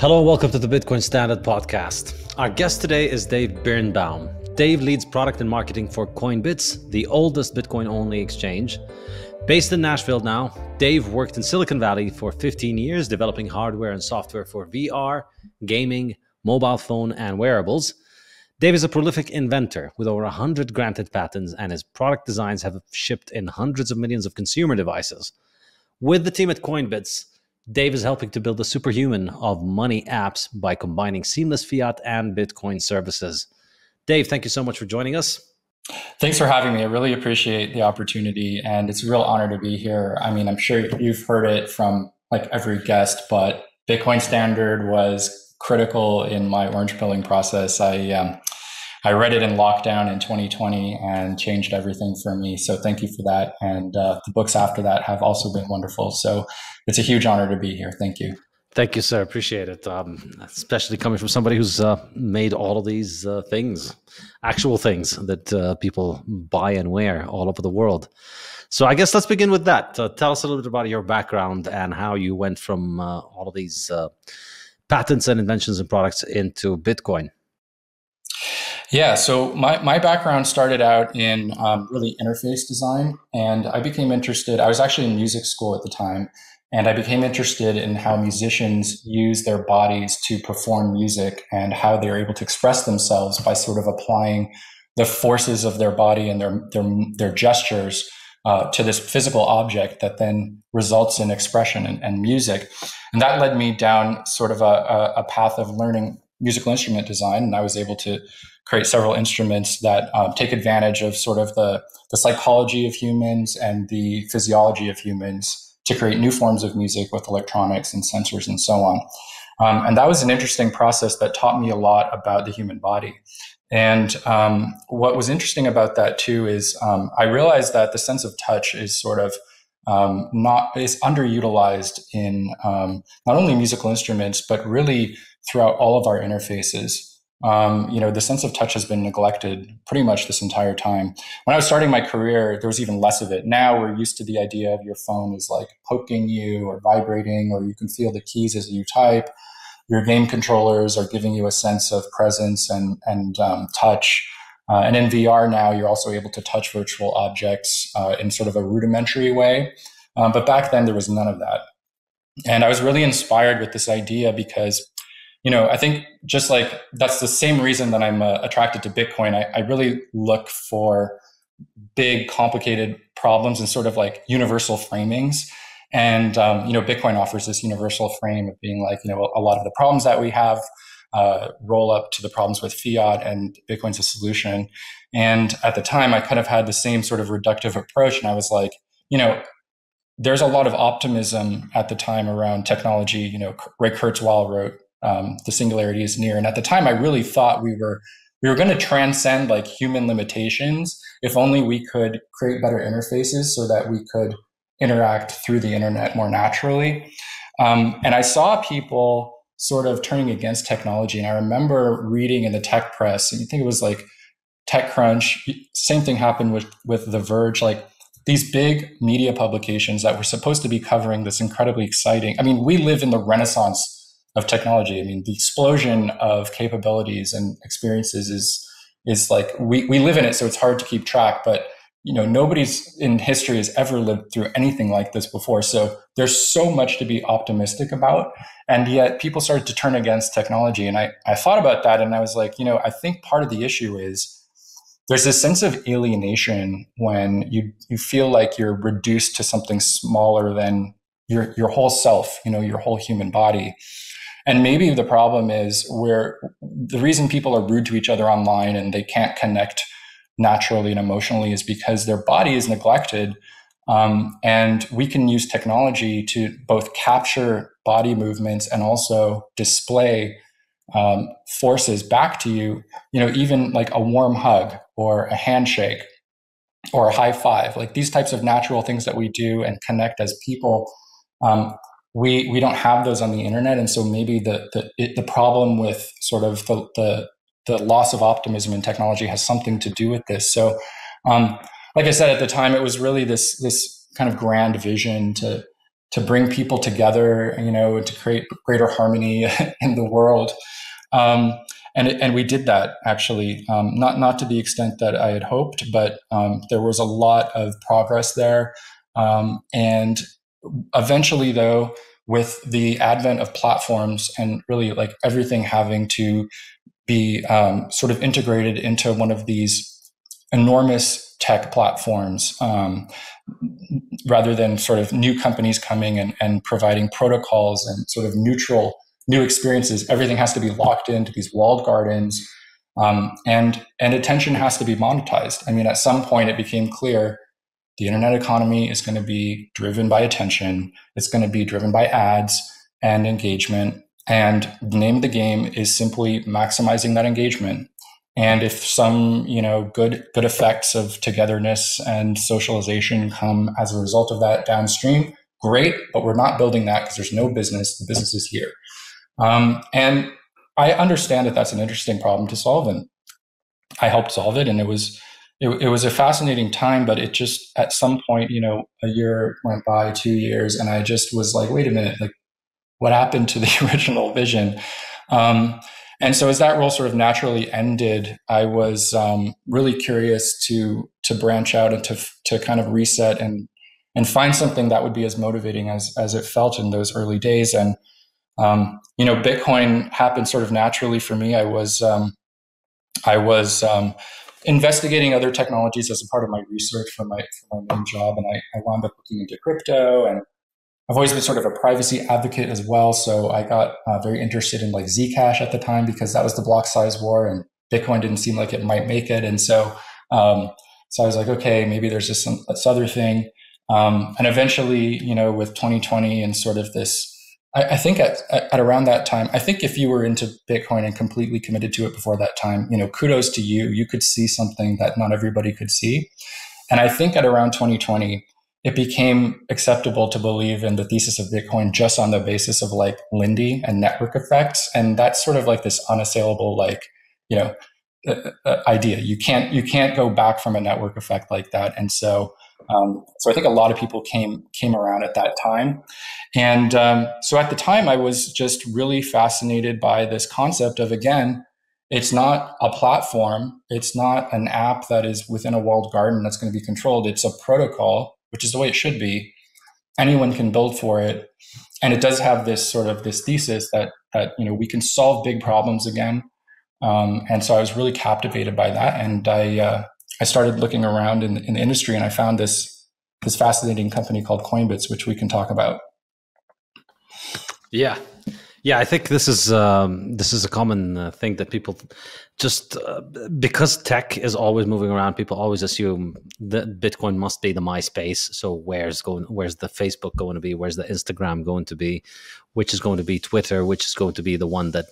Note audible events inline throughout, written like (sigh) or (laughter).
Hello, and welcome to the Bitcoin Standard Podcast. Our guest today is Dave Birnbaum. Dave leads product and marketing for Coinbits, the oldest Bitcoin only exchange. Based in Nashville now, Dave worked in Silicon Valley for 15 years developing hardware and software for VR, gaming, mobile phone, and wearables. Dave is a prolific inventor with over 100 granted patents, and his product designs have shipped in hundreds of millions of consumer devices. With the team at Coinbits, Dave is helping to build a superhuman of money apps by combining seamless fiat and Bitcoin services. Dave, thank you so much for joining us. Thanks for having me. I really appreciate the opportunity and it's a real honor to be here. I mean, I'm sure you've heard it from like every guest, but Bitcoin Standard was critical in my orange pilling process. I um, I read it in lockdown in 2020 and changed everything for me. So thank you for that. And uh, the books after that have also been wonderful. So it's a huge honor to be here. Thank you. Thank you, sir. Appreciate it. Um, especially coming from somebody who's uh, made all of these uh, things, actual things that uh, people buy and wear all over the world. So I guess let's begin with that. Uh, tell us a little bit about your background and how you went from uh, all of these uh, patents and inventions and products into Bitcoin. Yeah, so my, my background started out in um, really interface design, and I became interested. I was actually in music school at the time, and I became interested in how musicians use their bodies to perform music and how they're able to express themselves by sort of applying the forces of their body and their, their, their gestures uh, to this physical object that then results in expression and, and, music. And that led me down sort of a, a, path of learning musical instrument design. And I was able to create several instruments that um, take advantage of sort of the, the psychology of humans and the physiology of humans to create new forms of music with electronics and sensors and so on. Um, and that was an interesting process that taught me a lot about the human body. And um, what was interesting about that too is um, I realized that the sense of touch is sort of um, not is underutilized in um, not only musical instruments but really throughout all of our interfaces um, you know, the sense of touch has been neglected pretty much this entire time. When I was starting my career, there was even less of it. Now we're used to the idea of your phone is like poking you or vibrating, or you can feel the keys as you type. Your game controllers are giving you a sense of presence and and um, touch. Uh, and in VR now, you're also able to touch virtual objects uh, in sort of a rudimentary way. Um, but back then, there was none of that. And I was really inspired with this idea because you know, I think just like that's the same reason that I'm uh, attracted to Bitcoin. I, I, really look for big, complicated problems and sort of like universal framings. And, um, you know, Bitcoin offers this universal frame of being like, you know, a, lot of the problems that we have uh, roll up to the problems with fiat and Bitcoin's a solution. And at the time, I kind of had the same sort of reductive approach. And I was like, you know, there's a lot of optimism at the time around technology. You know, Ray Kurzweil wrote um, the singularity is near. And at the time, I really thought we were we were going to transcend like human limitations if only we could create better interfaces so that we could interact through the internet more naturally. Um, and I saw people sort of turning against technology. And I remember reading in the tech press, and you think it was like TechCrunch, same thing happened with, with The Verge, like these big media publications that were supposed to be covering this incredibly exciting. I mean, we live in the renaissance of technology. I mean, the explosion of capabilities and experiences is is like we, we live in it, so it's hard to keep track. But you know, nobody's in history has ever lived through anything like this before. So there's so much to be optimistic about. And yet people started to turn against technology. And I, I thought about that and I was like, you know, I think part of the issue is there's this sense of alienation when you you feel like you're reduced to something smaller than your your whole self, you know, your whole human body. And maybe the problem is where the reason people are rude to each other online and they can't connect naturally and emotionally is because their body is neglected. Um, and we can use technology to both capture body movements and also display um, forces back to you, you know, even like a warm hug or a handshake or a high five, like these types of natural things that we do and connect as people. Um, we we don't have those on the internet, and so maybe the the it, the problem with sort of the, the the loss of optimism in technology has something to do with this. So, um, like I said at the time, it was really this this kind of grand vision to to bring people together, you know, to create greater harmony (laughs) in the world. Um, and and we did that actually, um, not not to the extent that I had hoped, but um, there was a lot of progress there. Um, and eventually, though, with the advent of platforms and really like everything having to be um, sort of integrated into one of these enormous tech platforms um, rather than sort of new companies coming and, and providing protocols and sort of neutral new experiences. Everything has to be locked into these walled gardens. Um, and and attention has to be monetized. I mean, at some point, it became clear the internet economy is going to be driven by attention. It's going to be driven by ads and engagement. And the name of the game is simply maximizing that engagement and if some, you know, good good effects of togetherness and socialization come as a result of that downstream, great. But we're not building that because there's no business. The business is here. Um, and I understand that that's an interesting problem to solve, and I helped solve it. And it was it, it was a fascinating time, but it just at some point, you know, a year went by, two years, and I just was like, wait a minute, like what happened to the (laughs) original vision? Um, and so as that role sort of naturally ended, I was um, really curious to to branch out and to to kind of reset and and find something that would be as motivating as as it felt in those early days. And um, you know, Bitcoin happened sort of naturally for me. I was um, I was um, investigating other technologies as a part of my research for my for my main job, and I, I wound up looking into crypto and I've always been sort of a privacy advocate as well. So I got uh, very interested in like Zcash at the time because that was the block size war and Bitcoin didn't seem like it might make it. And so, um, so I was like, okay, maybe there's just some, this other thing. Um, and eventually, you know, with 2020 and sort of this, I, I think at, at, around that time, I think if you were into Bitcoin and completely committed to it before that time, you know, kudos to you. You could see something that not everybody could see. And I think at around 2020, it became acceptable to believe in the thesis of Bitcoin just on the basis of like Lindy and network effects. And that's sort of like this unassailable, like, you know, uh, uh, idea. You can't, you can't go back from a network effect like that. And so, um, so I think a lot of people came, came around at that time. And um, so at the time, I was just really fascinated by this concept of, again, it's not a platform. It's not an app that is within a walled garden that's going to be controlled. It's a protocol which is the way it should be. Anyone can build for it, and it does have this sort of this thesis that that you know we can solve big problems again. Um, and so I was really captivated by that, and I uh, I started looking around in, in the industry, and I found this this fascinating company called Coinbits, which we can talk about. Yeah, yeah, I think this is um, this is a common uh, thing that people just uh, because tech is always moving around. People always assume that Bitcoin must be the MySpace. So where's going? Where's the Facebook going to be? Where's the Instagram going to be? Which is going to be Twitter? Which is going to be the one that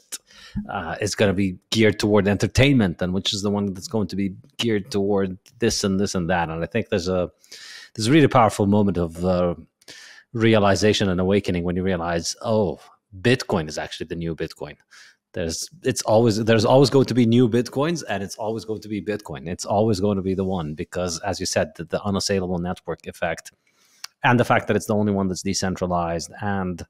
uh, is going to be geared toward entertainment, and which is the one that's going to be geared toward this and this and that? And I think there's a there's a really powerful moment of uh, realization and awakening when you realize, oh Bitcoin is actually the new Bitcoin. There's it's always there's always going to be new Bitcoins and it's always going to be Bitcoin. It's always going to be the one because as you said, the, the unassailable network effect and the fact that it's the only one that's decentralized and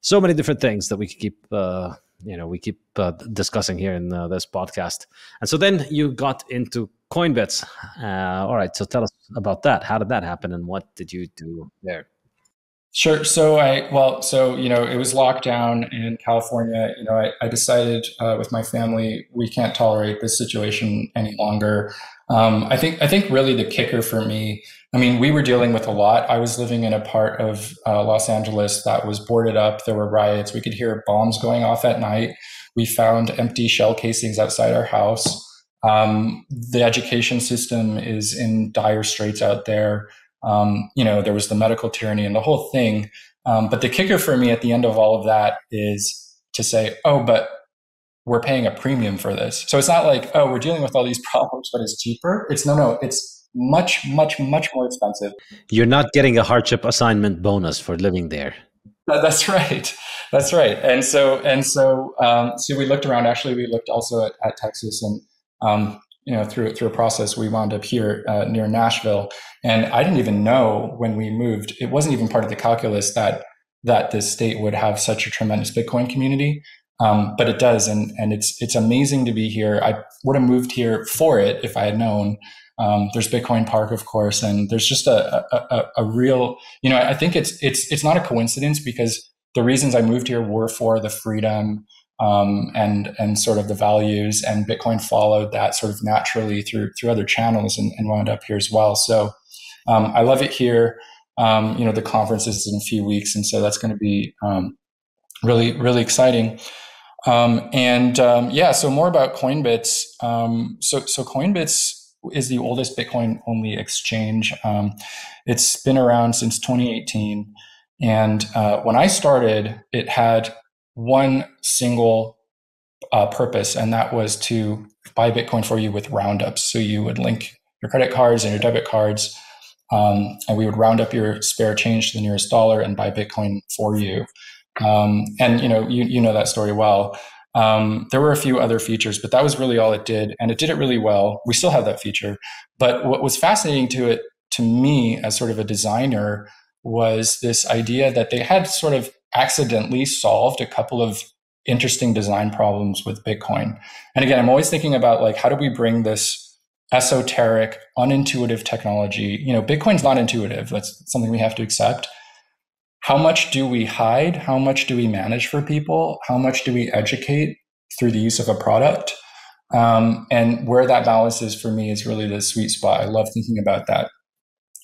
so many different things that we can keep uh, you know we keep uh, discussing here in uh, this podcast and so then you got into coinbits uh, all right so tell us about that how did that happen and what did you do there Sure. So I, well, so, you know, it was lockdown in California. You know, I, I decided uh, with my family, we can't tolerate this situation any longer. Um, I think, I think really the kicker for me, I mean, we were dealing with a lot. I was living in a part of uh, Los Angeles that was boarded up. There were riots. We could hear bombs going off at night. We found empty shell casings outside our house. Um, the education system is in dire straits out there. Um, you know, there was the medical tyranny and the whole thing. Um, but the kicker for me at the end of all of that is to say, oh, but we're paying a premium for this. So it's not like, oh, we're dealing with all these problems, but it's cheaper. It's no, no, it's much, much, much more expensive. You're not getting a hardship assignment bonus for living there. That's (laughs) right. That's right. And so, and so, um, so we looked around. Actually, we looked also at, at Texas, and um, you know through through a process we wound up here uh, near Nashville, and I didn't even know when we moved. It wasn't even part of the calculus that that this state would have such a tremendous Bitcoin community. Um, but it does, and and it's it's amazing to be here. I would have moved here for it if I had known. Um, there's Bitcoin Park, of course, and there's just a, a, a, real, you know, I think it's it's it's not a coincidence because the reasons I moved here were for the freedom um, and and sort of the values, and Bitcoin followed that sort of naturally through through other channels and, and wound up here as well. So um, I love it here. Um, you know, the conference is in a few weeks, and so that's going to be um, really really exciting. Um, and yeah, so more about Coinbits. so so Coinbits is the oldest Bitcoin only exchange. Um, it's been around since 2018. And uh, when I started, it had one single uh, purpose, and that was to buy Bitcoin for you with roundups. So you would link your credit cards and your debit cards, um, and we would round up your spare change to the nearest dollar and buy Bitcoin for you. Um, and you know, you you know that story well. Um, there were a few other features, but that was really all it did, and it did it really well. We still have that feature, but what was fascinating to it to me as sort of a designer was this idea that they had sort of accidentally solved a couple of interesting design problems with Bitcoin. And again, I'm always thinking about like how do we bring this esoteric, unintuitive technology? You know, Bitcoin's not intuitive. That's something we have to accept how much do we hide? How much do we manage for people? How much do we educate through the use of a product? Um, and where that balance is for me is really the sweet spot. I love thinking about that.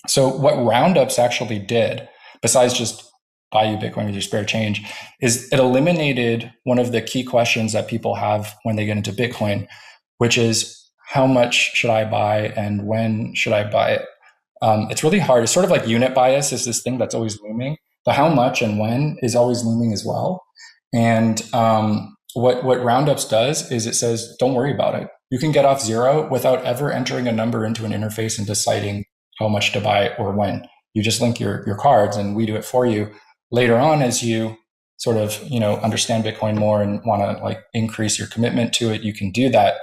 So, what Roundups actually did, besides just buy you Bitcoin with your spare change, is it eliminated one of the key questions that people have when they get into Bitcoin, which is how much should I buy and when should I buy it? Um, it's really hard. It's sort of like unit bias is this thing that's always looming. The how much and when is always looming as well. And um, what what Roundups does is it says, don't worry about it. You can get off zero without ever entering a number into an interface and deciding how much to buy or when. You just link your your cards, and we do it for you. Later on, as you sort of you know understand Bitcoin more and want to like increase your commitment to it, you can do that.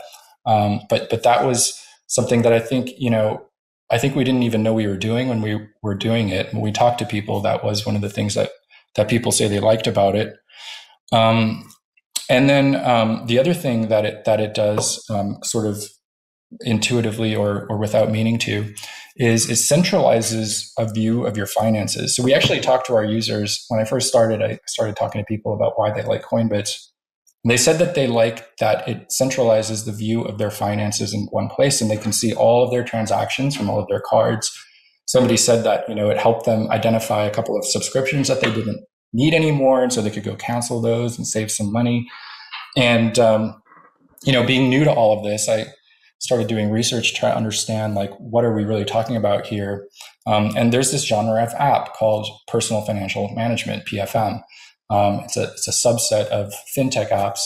Um, but but that was something that I think you know I think we didn't even know we were doing when we were doing it. When we talked to people, that was one of the things that that people say they liked about it. Um, and then um, the other thing that it that it does, um, sort of intuitively or or without meaning to, is it centralizes a view of your finances. So we actually talked to our users when I first started. I started talking to people about why they like Coinbits, they said that they like that it centralizes the view of their finances in one place and they can see all of their transactions from all of their cards. Somebody said that, you know, it helped them identify a couple of subscriptions that they didn't need anymore. And so they could go cancel those and save some money. And, um, you know, being new to all of this, I started doing research to try to understand like what are we really talking about here. Um, and there's this genre of app called personal financial management, PFM. Um, it's, a, it's a subset of fintech apps,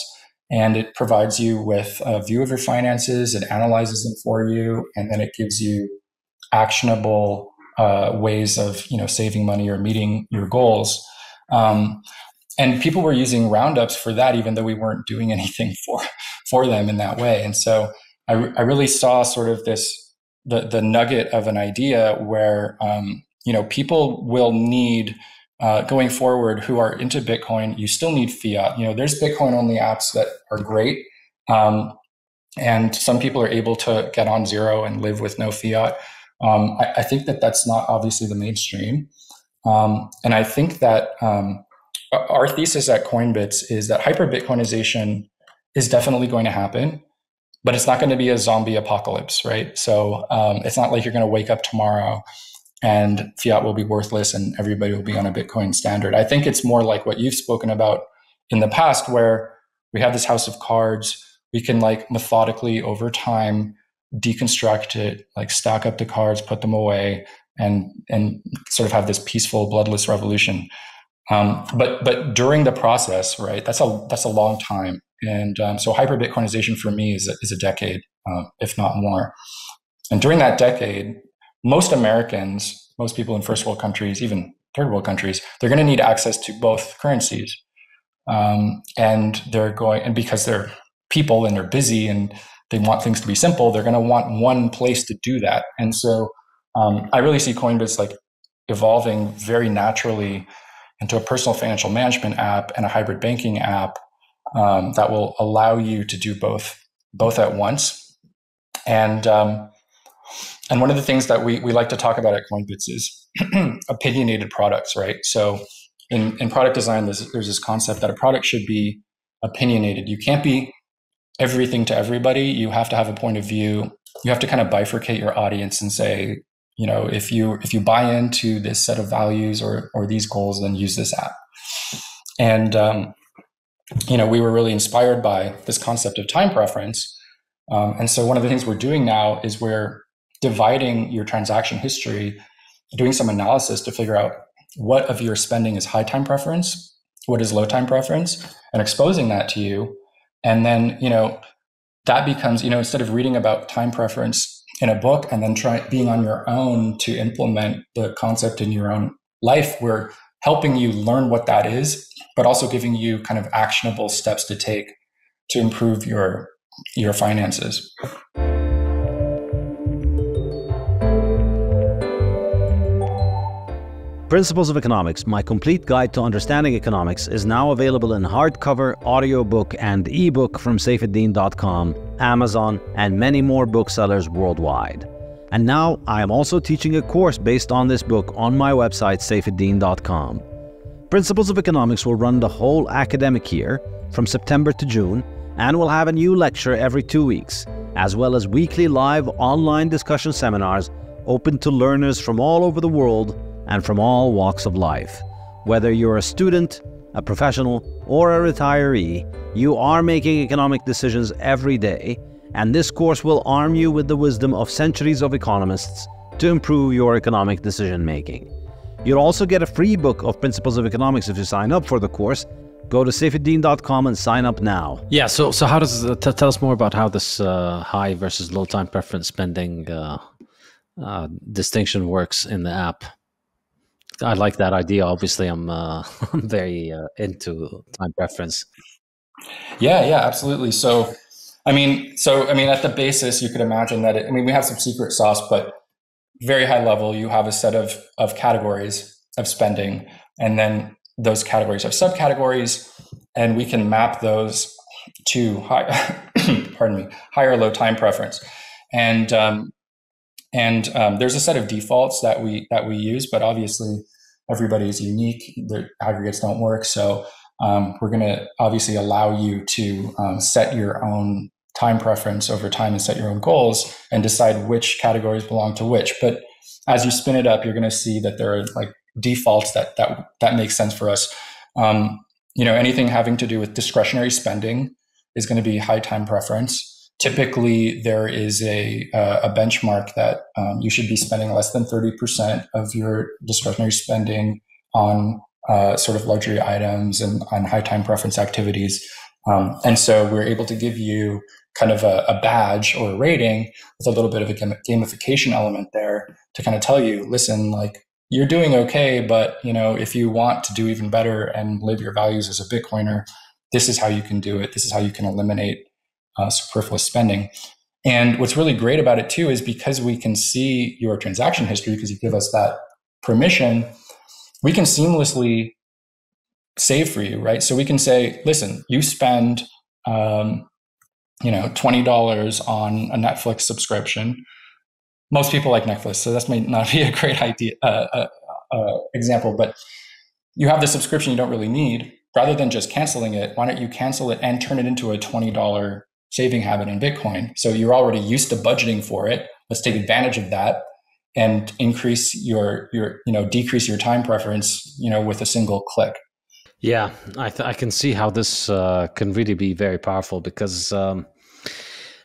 and it provides you with a view of your finances. It analyzes them for you, and then it gives you actionable uh, ways of you know saving money or meeting your goals. Um, and people were using roundups for that, even though we weren't doing (laughs) anything for for them in that way. And so I, I really saw sort of this the the nugget of an idea where um, you know people will need uh, going forward who are into Bitcoin, you still need fiat. You know, there's Bitcoin only apps that are great. Um, and some people are able to get on zero and live with no fiat. Um, I, I, think that that's not obviously the mainstream. Um, and I think that um, our thesis at Coinbits is that hyper Bitcoinization is definitely going to happen, but it's not going to be a zombie apocalypse, right? So um, it's not like you're going to wake up tomorrow and fiat will be worthless and everybody will be on a Bitcoin standard. I think it's more like what you've spoken about in the past, where we have this house of cards. We can like methodically over time deconstruct it, like stack up the cards, put them away, and and sort of have this peaceful, bloodless revolution. Um, but but during the process, right? That's a that's a long time, and um, so hyper Bitcoinization for me is a, is a decade, uh, if not more. And during that decade, most Americans, most people in first world countries, even third world countries, they're going to need access to both currencies. Um, and they're going, and because they're people and they're busy and they want things to be simple, they're going to want one place to do that. And so um, I really see Coinbits like evolving very naturally into a personal financial management app and a hybrid banking app um, that will allow you to do both both at once. And um, and one of the things that we, we like to talk about at Coinbits is (clears throat) opinionated products, right? So in, in product design, there's, there's this concept that a product should be opinionated. You can't be everything to everybody. You have to have a point of view. You have to kind of bifurcate your audience and say, you know, if you if you buy into this set of values or or these goals, then use this app. And um, you know, we were really inspired by this concept of time preference. Um, and so one of the things we're doing now is we're dividing your transaction history, doing some analysis to figure out what of your spending is high time preference, what is low time preference, and exposing that to you. And then, you know, that becomes, you know, instead of reading about time preference in a book and then try being on your own to implement the concept in your own life, we're helping you learn what that is, but also giving you kind of actionable steps to take to improve your your finances. Principles of Economics, my complete guide to understanding economics, is now available in hardcover, audiobook, and ebook from saifedean.com, Amazon, and many more booksellers worldwide. And now I am also teaching a course based on this book on my website, saifedean.com. Principles of Economics will run the whole academic year from September to June and will have a new lecture every two weeks, as well as weekly live online discussion seminars open to learners from all over the world and from all walks of life. Whether you're a student, a professional, or a retiree, you are making economic decisions every day, and this course will arm you with the wisdom of centuries of economists to improve your economic decision making. You'll also get a free book of Principles of Economics if you sign up for the course. Go to saifedean.com and sign up now. Yeah, so so how does uh, t- tell us more about how this uh, high versus low time preference spending uh, uh distinction works in the app? I like that idea. Obviously, I'm uh, (laughs) very uh, into time preference. Yeah, yeah, absolutely. So, I mean, so I mean, at the basis, you could imagine that. It, I mean, we have some secret sauce, but very high level, you have a set of of categories of spending, and then those categories have subcategories, and we can map those to high, (coughs) pardon me, high or low time preference, and um, and um, there's a set of defaults that we that we use, but obviously everybody is unique. The aggregates don't work, so um, we're going to obviously allow you to um, set your own time preference over time and set your own goals and decide which categories belong to which. But as you spin it up, you're going to see that there are like defaults that that that makes sense for us. Um, you know, anything having to do with discretionary spending is going to be high time preference typically there is a, uh, a benchmark that um, you should be spending less than 30% of your discretionary spending on uh, sort of luxury items and on high time preference activities. Um, and so we're able to give you kind of a, a, badge or a rating with a little bit of a gamification element there to kind of tell you, listen, like you're doing okay, but you know, if you want to do even better and live your values as a Bitcoiner, this is how you can do it. This is how you can eliminate uh, superfluous spending. And what's really great about it too is because we can see your transaction history, because you give us that permission, we can seamlessly save for you, right? So we can say, listen, you spend, um, you know, twenty dollars on a Netflix subscription. Most people like Netflix, so that may not be a great idea uh, uh, uh, example, but you have the subscription you don't really need. Rather than just canceling it, why don't you cancel it and turn it into a twenty dollar saving habit in Bitcoin. So you're already used to budgeting for it. Let's take advantage of that and increase your your you know decrease your time preference you know with a single click. Yeah, I, th- I can see how this uh, can really be very powerful because um,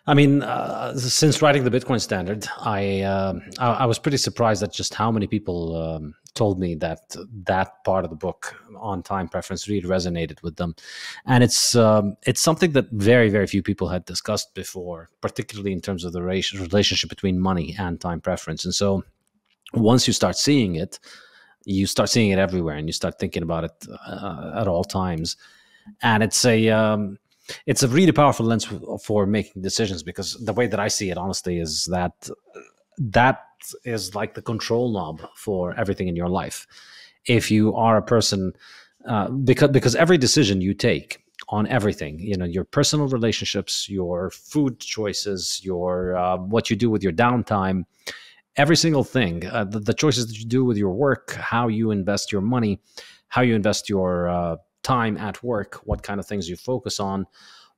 I mean, uh, since writing the Bitcoin standard, I, uh, I, I was pretty surprised at just how many people um, told me that that part of the book on time preference really resonated with them, and it's um, it's something that very very few people had discussed before, particularly in terms of the relationship between money and time preference. And so, once you start seeing it, you start seeing it everywhere, and you start thinking about it uh, at all times, and it's a um, it's a really powerful lens for making decisions because the way that I see it, honestly, is that that is like the control knob for everything in your life. If you are a person, uh, because because every decision you take on everything, you know, your personal relationships, your food choices, your uh, what you do with your downtime, every single thing, uh, the, the, choices that you do with your work, how you invest your money, how you invest your uh, time at work, what kind of things you focus on,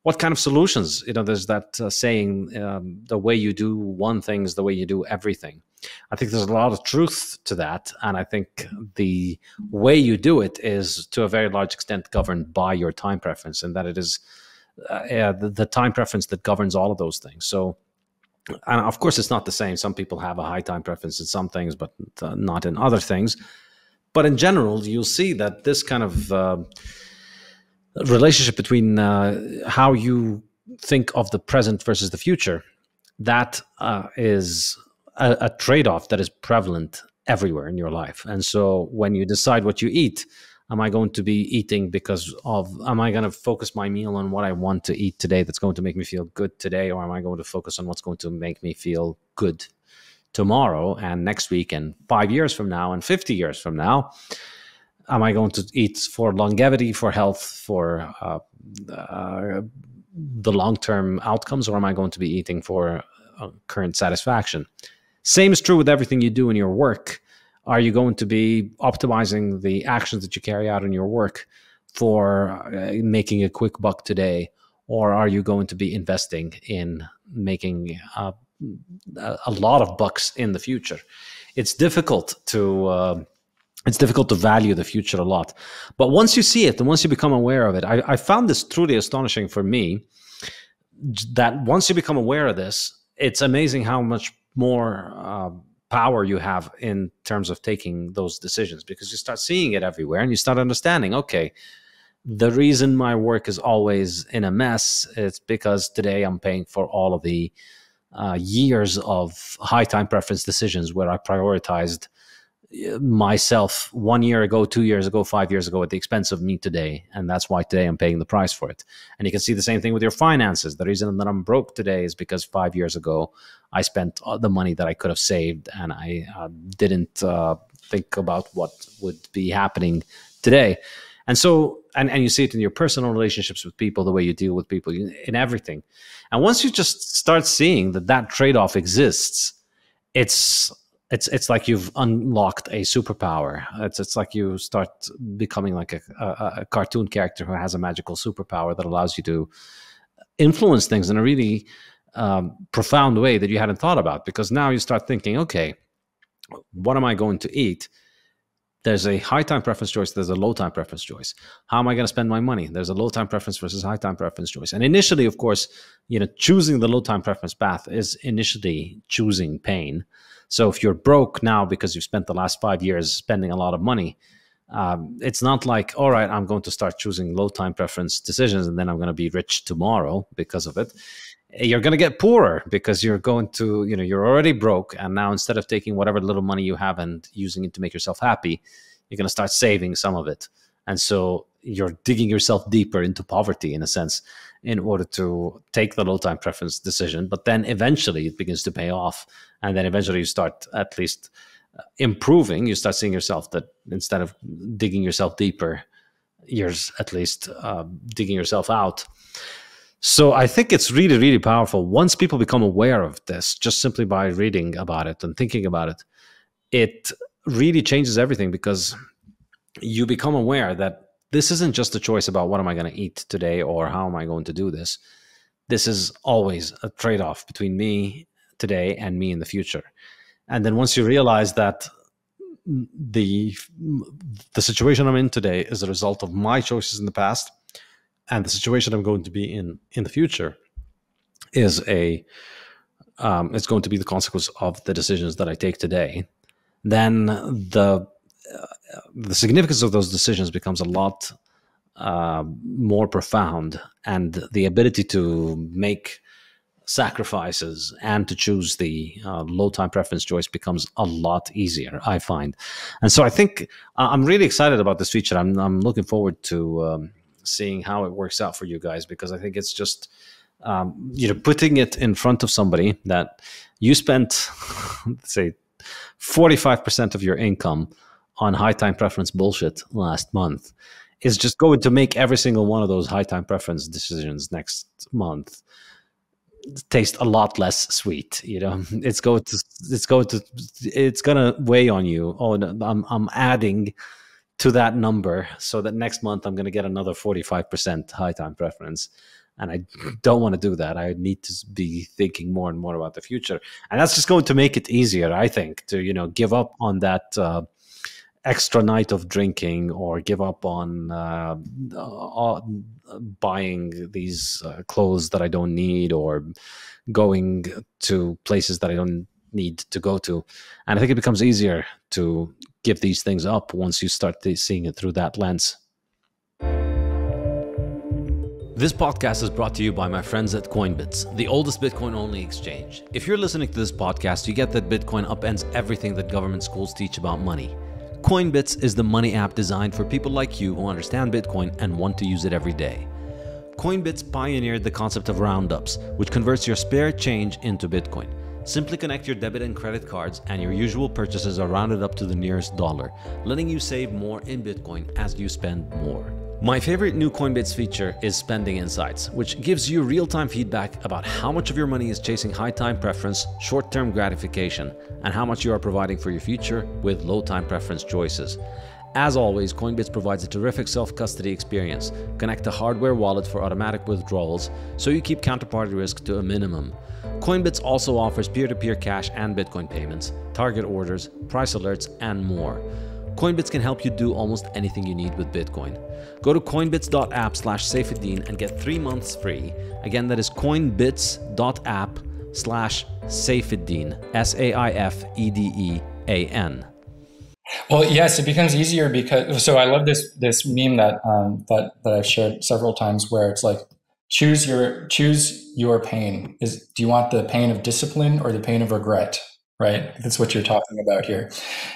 what kind of solutions. You know, there's that uh, saying, um, the way you do one thing is the way you do everything. I think there's a lot of truth to that. And I think the way you do it is to a very large extent governed by your time preference, and that it is uh, the, the time preference that governs all of those things. So, and of course, it's not the same. Some people have a high time preference in some things, but uh, not in other things. But in general, you'll see that this kind of uh, relationship between uh, how you think of the present versus the future that uh, is a, a trade-off that is prevalent everywhere in your life and so when you decide what you eat am i going to be eating because of am i going to focus my meal on what i want to eat today that's going to make me feel good today or am i going to focus on what's going to make me feel good tomorrow and next week and five years from now and 50 years from now am I going to eat for longevity, for health, for uh, uh, the long term outcomes, or am I going to be eating for uh, current satisfaction? Same is true with everything you do in your work. Are you going to be optimizing the actions that you carry out in your work for uh, making a quick buck today, or are you going to be investing in making uh, a lot of bucks in the future? It's difficult to uh, it's difficult to value the future a lot. But once you see it and once you become aware of it, I, I found this truly astonishing for me that once you become aware of this, it's amazing how much more uh, power you have in terms of taking those decisions because you start seeing it everywhere and you start understanding okay, the reason my work is always in a mess is because today I'm paying for all of the uh, years of high time preference decisions where I prioritized myself one year ago, two years ago, five years ago at the expense of me today. And that's why today I'm paying the price for it. And you can see the same thing with your finances. The reason that I'm broke today is because five years ago I spent the money that I could have saved and I uh, didn't uh, think about what would be happening today. And so, and, and you see it in your personal relationships with people, the way you deal with people, in everything. And once you just start seeing that that trade off exists, it's it's it's like you've unlocked a superpower. It's it's like you start becoming like a, a, a, cartoon character who has a magical superpower that allows you to influence things in a really um, profound way that you hadn't thought about. Because now you start thinking, okay, what am I going to eat? There's a high time preference choice. There's a low time preference choice. How am I going to spend my money? There's a low time preference versus high time preference choice. And initially, of course, you know, choosing the low time preference path is initially choosing pain so if you're broke now because you've spent the last five years spending a lot of money, um, it's not like, all right, I'm going to start choosing low time preference decisions and then I'm going to be rich tomorrow because of it. You're going to get poorer because you're going to, you know, you're already broke. And now instead of taking whatever little money you have and using it to make yourself happy, you're going to start saving some of it. And so you're digging yourself deeper into poverty in a sense in order to take the low time preference decision. But then eventually it begins to pay off. And then eventually you start at least uh, improving. You start seeing yourself that instead of digging yourself deeper, you're at least uh, digging yourself out. So I think it's really, really powerful. Once people become aware of this, just simply by reading about it and thinking about it, it really changes everything because you become aware that this isn't just a choice about what am I going to eat today or how am I going to do this. This is always a trade off between me today and me in the future. And then once you realize that the the situation I'm in today is a result of my choices in the past, and the situation I'm going to be in in the future is a um, it's going to be the consequence of the decisions that I take today. Then the the significance of those decisions becomes a lot uh, more profound, and the ability to make sacrifices and to choose the uh, low time preference choice becomes a lot easier i find. And so i think i'm really excited about this feature. I'm, I'm looking forward to um, seeing how it works out for you guys because I think it's just um, you know putting it in front of somebody that you spent (laughs) say 45% of your income on high time preference bullshit last month is just going to make every single one of those high time preference decisions next month taste a lot less sweet you know? (laughs) It's going to it's going to it's going to weigh on you. Oh i'm i'm adding to that number so that next month i'm going to get another 45% high time preference. And i don't want to do that. I need to be thinking more and more about the future. And that's just going to make it easier i think to you know give up on that uh, extra night of drinking or give up on uh, uh, buying these uh, clothes that I don't need or going to places that I don't need to go to. And I think it becomes easier to give these things up once you start seeing it through that lens. This podcast is brought to you by my friends at Coinbits, the oldest Bitcoin only exchange. If you're listening to this podcast, you get that Bitcoin upends everything that government schools teach about money. Coinbits is the money app designed for people like you who understand Bitcoin and want to use it every day. Coinbits pioneered the concept of roundups, which converts your spare change into Bitcoin. Simply connect your debit and credit cards, and your usual purchases are rounded up to the nearest dollar, letting you save more in Bitcoin as you spend more. My favorite new Coinbits feature is Spending Insights, which gives you real time feedback about how much of your money is chasing high time preference, short term gratification, and how much you are providing for your future with low time preference choices. As always, Coinbits provides a terrific self custody experience. Connect a hardware wallet for automatic withdrawals so you keep counterparty risk to a minimum. Coinbits also offers peer to peer cash and Bitcoin payments, target orders, price alerts, and more. Coinbits can help you do almost anything you need with Bitcoin. Go to coinbits.app slash Saifedean and get three months free. Again, that is coinbits.app slash Saifedean, S A I F E D E A N. Well, yes, it becomes easier because. So I love this this meme that um, that that I've shared several times, where it's like choose your choose your pain. Is do you want the pain of discipline or the pain of regret? Right, that's what you're talking about here,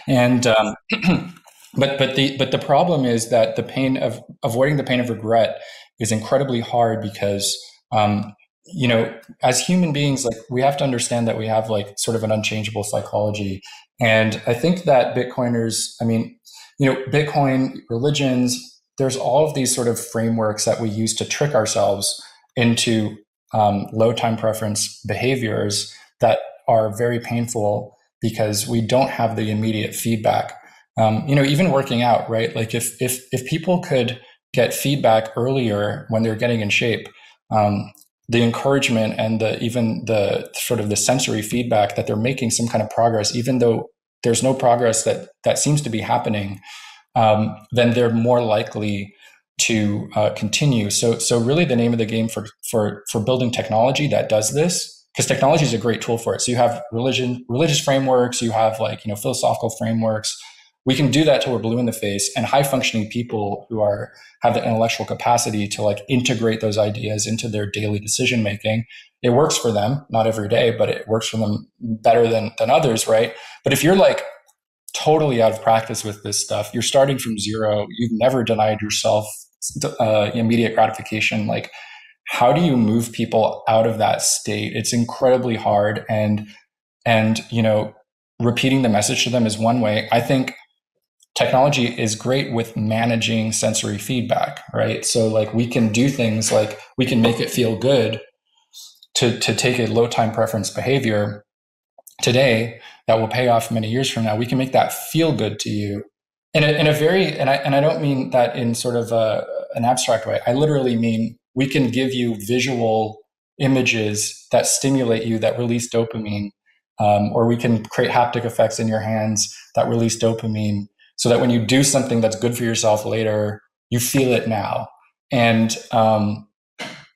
and um, (clears throat) But but the but the problem is that the pain of avoiding the pain of regret is incredibly hard because um, you know as human beings like we have to understand that we have like sort of an unchangeable psychology. And i think that bitcoiners i mean you know bitcoin religions there's all of these sort of frameworks that we use to trick ourselves into um, low time preference behaviors that are very painful because we don't have the immediate feedback. Um, you know even working out right? Like if if if people could get feedback earlier when they're getting in shape um, the encouragement and the even the sort of the sensory feedback that they're making some kind of progress even though there's no progress that that seems to be happening um, then they're more likely to uh, continue. So so really the name of the game for for for building technology that does this because technology is a great tool for it. So you have religion religious frameworks you have like you know philosophical frameworks. We can do that till we're blue in the face and high functioning people who are have the intellectual capacity to like integrate those ideas into their daily decision making it works for them not every day but it works for them better than than others right? But if you're like totally out of practice with this stuff you're starting from zero you've never denied yourself uh, immediate gratification like how do you move people out of that state it's incredibly hard and and you know repeating the message to them is one way i think technology is great with managing sensory feedback, right? So like we can do things like we can make it feel good to, to take a low time preference behavior today that will pay off many years from now. We can make that feel good to you in a, in a very, and I, and I don't mean that in sort of a, an abstract way. I literally mean we can give you visual images that stimulate you, that release dopamine, um, or we can create haptic effects in your hands that release dopamine so that when you do something that's good for yourself later, you feel it now. And um,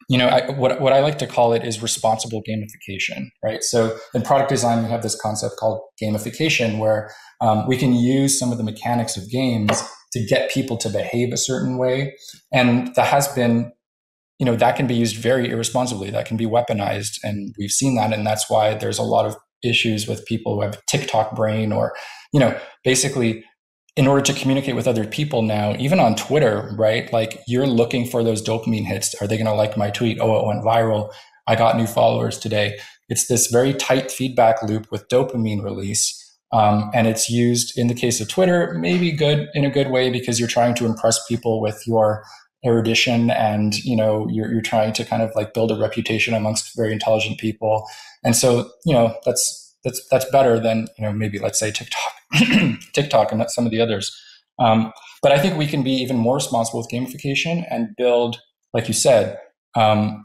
you know, I, what what I like to call it is responsible gamification, right? So in product design, we have this concept called gamification, where um, we can use some of the mechanics of games to get people to behave a certain way, and that has been you know that can be used very irresponsibly that can be weaponized and we've seen that and that's why there's a lot of issues with people who have tiktok brain or you know basically in order to communicate with other people now, even on Twitter, right? Like you're looking for those dopamine hits. Are they going to like my tweet? Oh, it went viral. I got new followers today. It's this very tight feedback loop with dopamine release. Um, and it's used in the case of Twitter, maybe good in a good way because you're trying to impress people with your erudition and you know you're, you're trying to kind of like build a reputation amongst very intelligent people and so you know that's that's that's better than you know maybe let's say tiktok (clears throat) TikTok and some of the others. Um, but I think we can be even more responsible with gamification and build, like you said, um,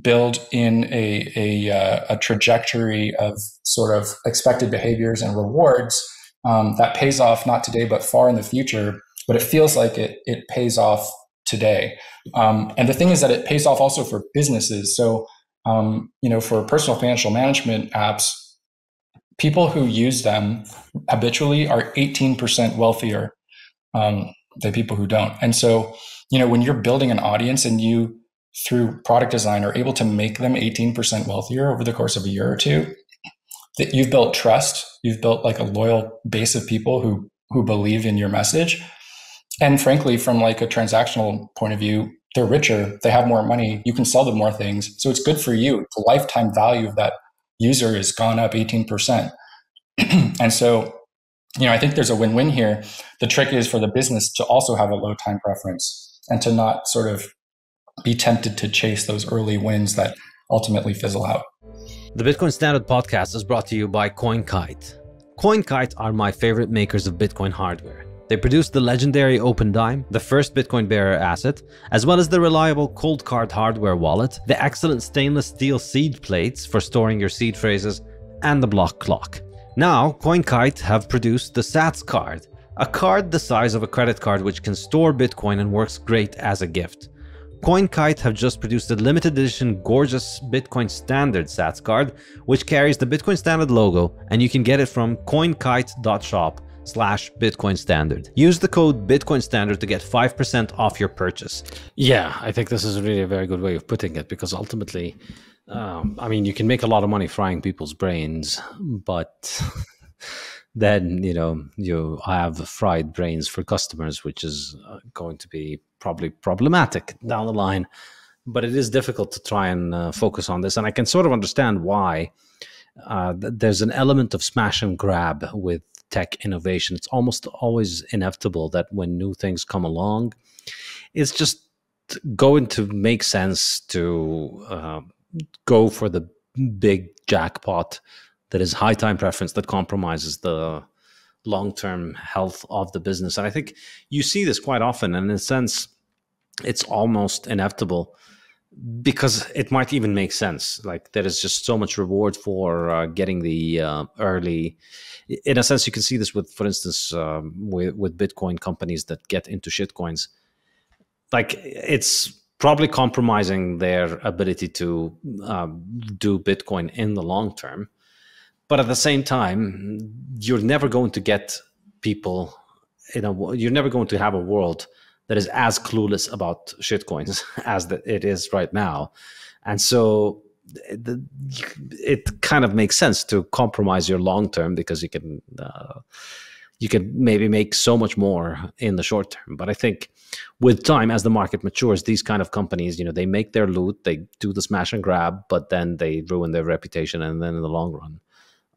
build in a, a, uh, a, trajectory of sort of expected behaviors and rewards um, that pays off not today, but far in the future. But it feels like it, it pays off today. Um, and the thing is that it pays off also for businesses. So, um, you know, for personal financial management apps, people who use them habitually are 18% wealthier um, than people who don't. And so, you know, when you're building an audience and you, through product design, are able to make them 18% wealthier over the course of a year or two, that you've built trust, you've built like a loyal base of people who who believe in your message. And frankly, from like a transactional point of view, they're richer, they have more money, you can sell them more things. So it's good for you. The lifetime value of that user has gone up 18%. (clears throat) and so, you know, I think there's a win win here. The trick is for the business to also have a low time preference and to not sort of be tempted to chase those early wins that ultimately fizzle out. The Bitcoin Standard podcast is brought to you by CoinKite. CoinKite are my favorite makers of Bitcoin hardware. They produced the legendary Opendime, the first Bitcoin bearer asset, as well as the reliable Coldcard hardware wallet, the excellent stainless steel seed plates for storing your seed phrases, and the block clock. Now, CoinKite have produced the Sats card, a card the size of a credit card which can store Bitcoin and works great as a gift. CoinKite have just produced a limited edition gorgeous Bitcoin Standard Sats card, which carries the Bitcoin Standard logo, and you can get it from coinkite.shop slash Bitcoin Standard. Use the code Bitcoin Standard to get 5% off your purchase. Yeah, I think this is really a very good way of putting it because ultimately, um, I mean, you can make a lot of money frying people's brains, but (laughs) then, you know, you have fried brains for customers, which is uh, going to be probably problematic down the line. But it is difficult to try and uh, focus on this. And I can sort of understand why. Uh, there's an element of smash and grab with tech innovation. It's almost always inevitable that when new things come along, it's just going to make sense to uh, go for the big jackpot that is high time preference that compromises the long term health of the business. And I think you see this quite often. And in a sense, it's almost inevitable because it might even make sense. Like there is just so much reward for uh, getting the uh, early. In a sense, you can see this with, for instance, um, with with Bitcoin companies that get into shitcoins. Like it's probably compromising their ability to um, do Bitcoin in the long term, but at the same time, you're never going to get people. You know, you're never going to have a world that is as clueless about shitcoins (laughs) as that it is right now. And so the, it kind of makes sense to compromise your long term because you can uh, you can maybe make so much more in the short term. But I think with time, as the market matures, these kind of companies, you know, they make their loot, they do the smash and grab, but then they ruin their reputation, and then in the long run,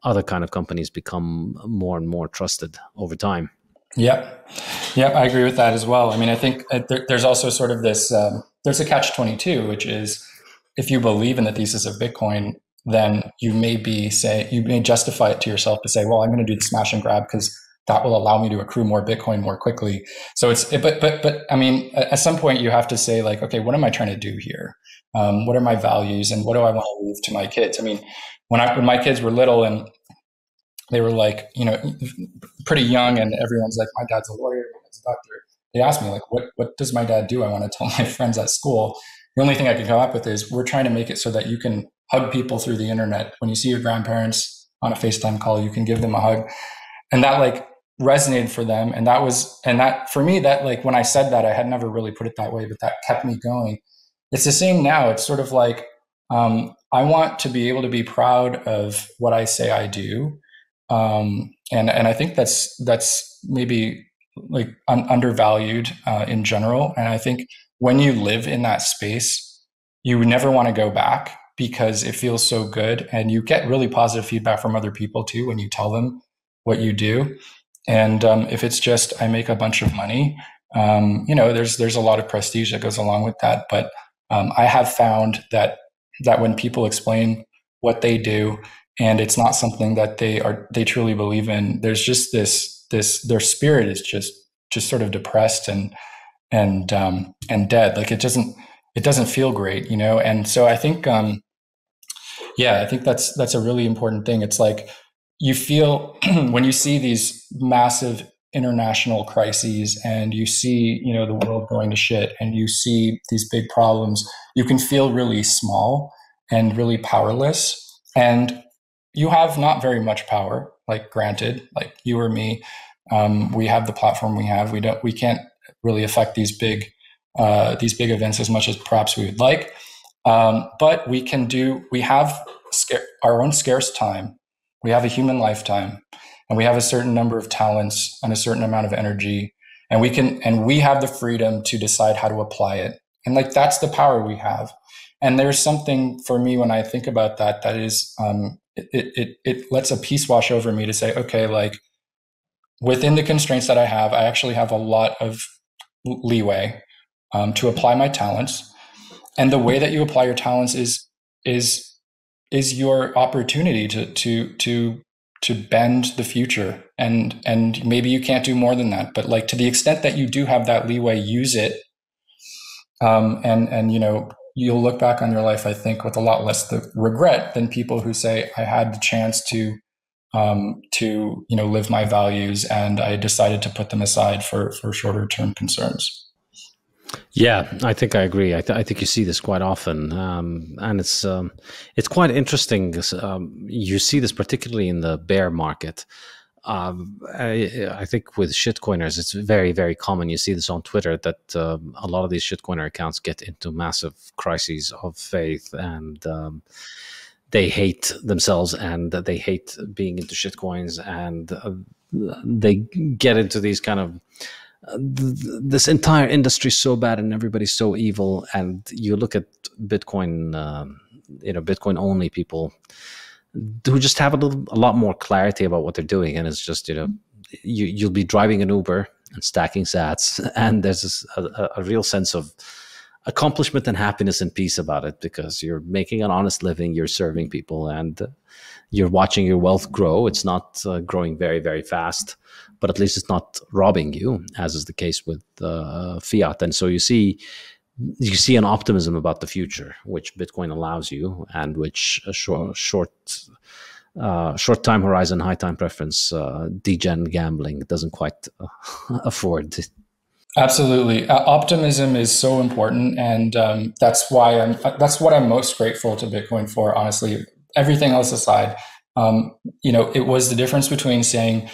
other kind of companies become more and more trusted over time. Yep. Yep. I agree with that as well. I mean, I think uh, there, there's also sort of this, um, there's a catch 22, which is if you believe in the thesis of Bitcoin, then you may be say, you may justify it to yourself to say, well, I'm going to do the smash and grab because that will allow me to accrue more Bitcoin more quickly. So it's, but, but, but I mean, at some point you have to say like, okay, what am I trying to do here? Um, what are my values and what do I want to leave to my kids? I mean, when I, when my kids were little and they were like, you know, pretty young, and everyone's like, my dad's a lawyer, my dad's a doctor. They asked me like, what what does my dad do? I want to tell my (laughs) friends at school. The only thing I could come up with is we're trying to make it so that you can hug people through the internet. When you see your grandparents on a FaceTime call, you can give them a hug, and that like resonated for them. And that was and that for me that like when I said that I had never really put it that way, but that kept me going. It's the same now. It's sort of like um, I want to be able to be proud of what I say I do um, and and I think that's that's maybe like un- undervalued uh, in general. And I think when you live in that space, you never want to go back because it feels so good, and you get really positive feedback from other people too when you tell them what you do. And um, if it's just I make a bunch of money, um, you know, there's there's a lot of prestige that goes along with that. But um, I have found that that when people explain what they do and it's not something that they are they truly believe in, there's just this this their spirit is just just sort of depressed and and um, and dead. Like it doesn't it doesn't feel great, you know. And so I think, um, yeah, I think that's that's a really important thing. It's like you feel (clears throat) when you see these massive international crises and you see you know the world going to shit and you see these big problems you can feel really small and really powerless and you have not very much power like granted like you or me um, we have the platform we have we don't we can't really affect these big uh, these big events as much as perhaps we would like. Um, but we can do we have our own scarce time. We have a human lifetime and we have a certain number of talents and a certain amount of energy and we can and we have the freedom to decide how to apply it. And like that's the power we have. And there's something for me when i think about that that is um, it, it it lets a peace wash over me to say okay like within the constraints that i have i actually have a lot of leeway um, to apply my talents. And the way that you apply your talents is is is your opportunity to to to to bend the future. And and maybe you can't do more than that but like to the extent that you do have that leeway use it. Um, and and you know you'll look back on your life i think with a lot less regret than people who say i had the chance to um, to you know live my values and i decided to put them aside for for shorter term concerns yeah, I think I agree. I, th- I think you see this quite often, um, and it's um, it's quite interesting. Um, you see this particularly in the bear market. Um, I, I, think with shitcoiners, it's very very common. You see this on Twitter that um, a lot of these shitcoiner accounts get into massive crises of faith, and um, they hate themselves, and they hate being into shitcoins, and uh, they get into these kind of this entire industry is so bad and everybody's so evil and you look at bitcoin um, you know bitcoin only people who just have a, little, a lot more clarity about what they're doing and it's just you know you, you'll be driving an uber and stacking sats (laughs) and there's a, a real sense of accomplishment and happiness and peace about it because you're making an honest living you're serving people and you're watching your wealth grow it's not uh, growing very very fast but at least it's not robbing you, as is the case with uh, fiat. And so you see, you see an optimism about the future, which Bitcoin allows you, and which a short, short, uh, short time horizon, high time preference, uh, degen gambling doesn't quite uh, (laughs) afford. Absolutely, uh, optimism is so important, and um, that's why I'm. That's what I'm most grateful to Bitcoin for. Honestly, everything else aside, um, you know, it was the difference between saying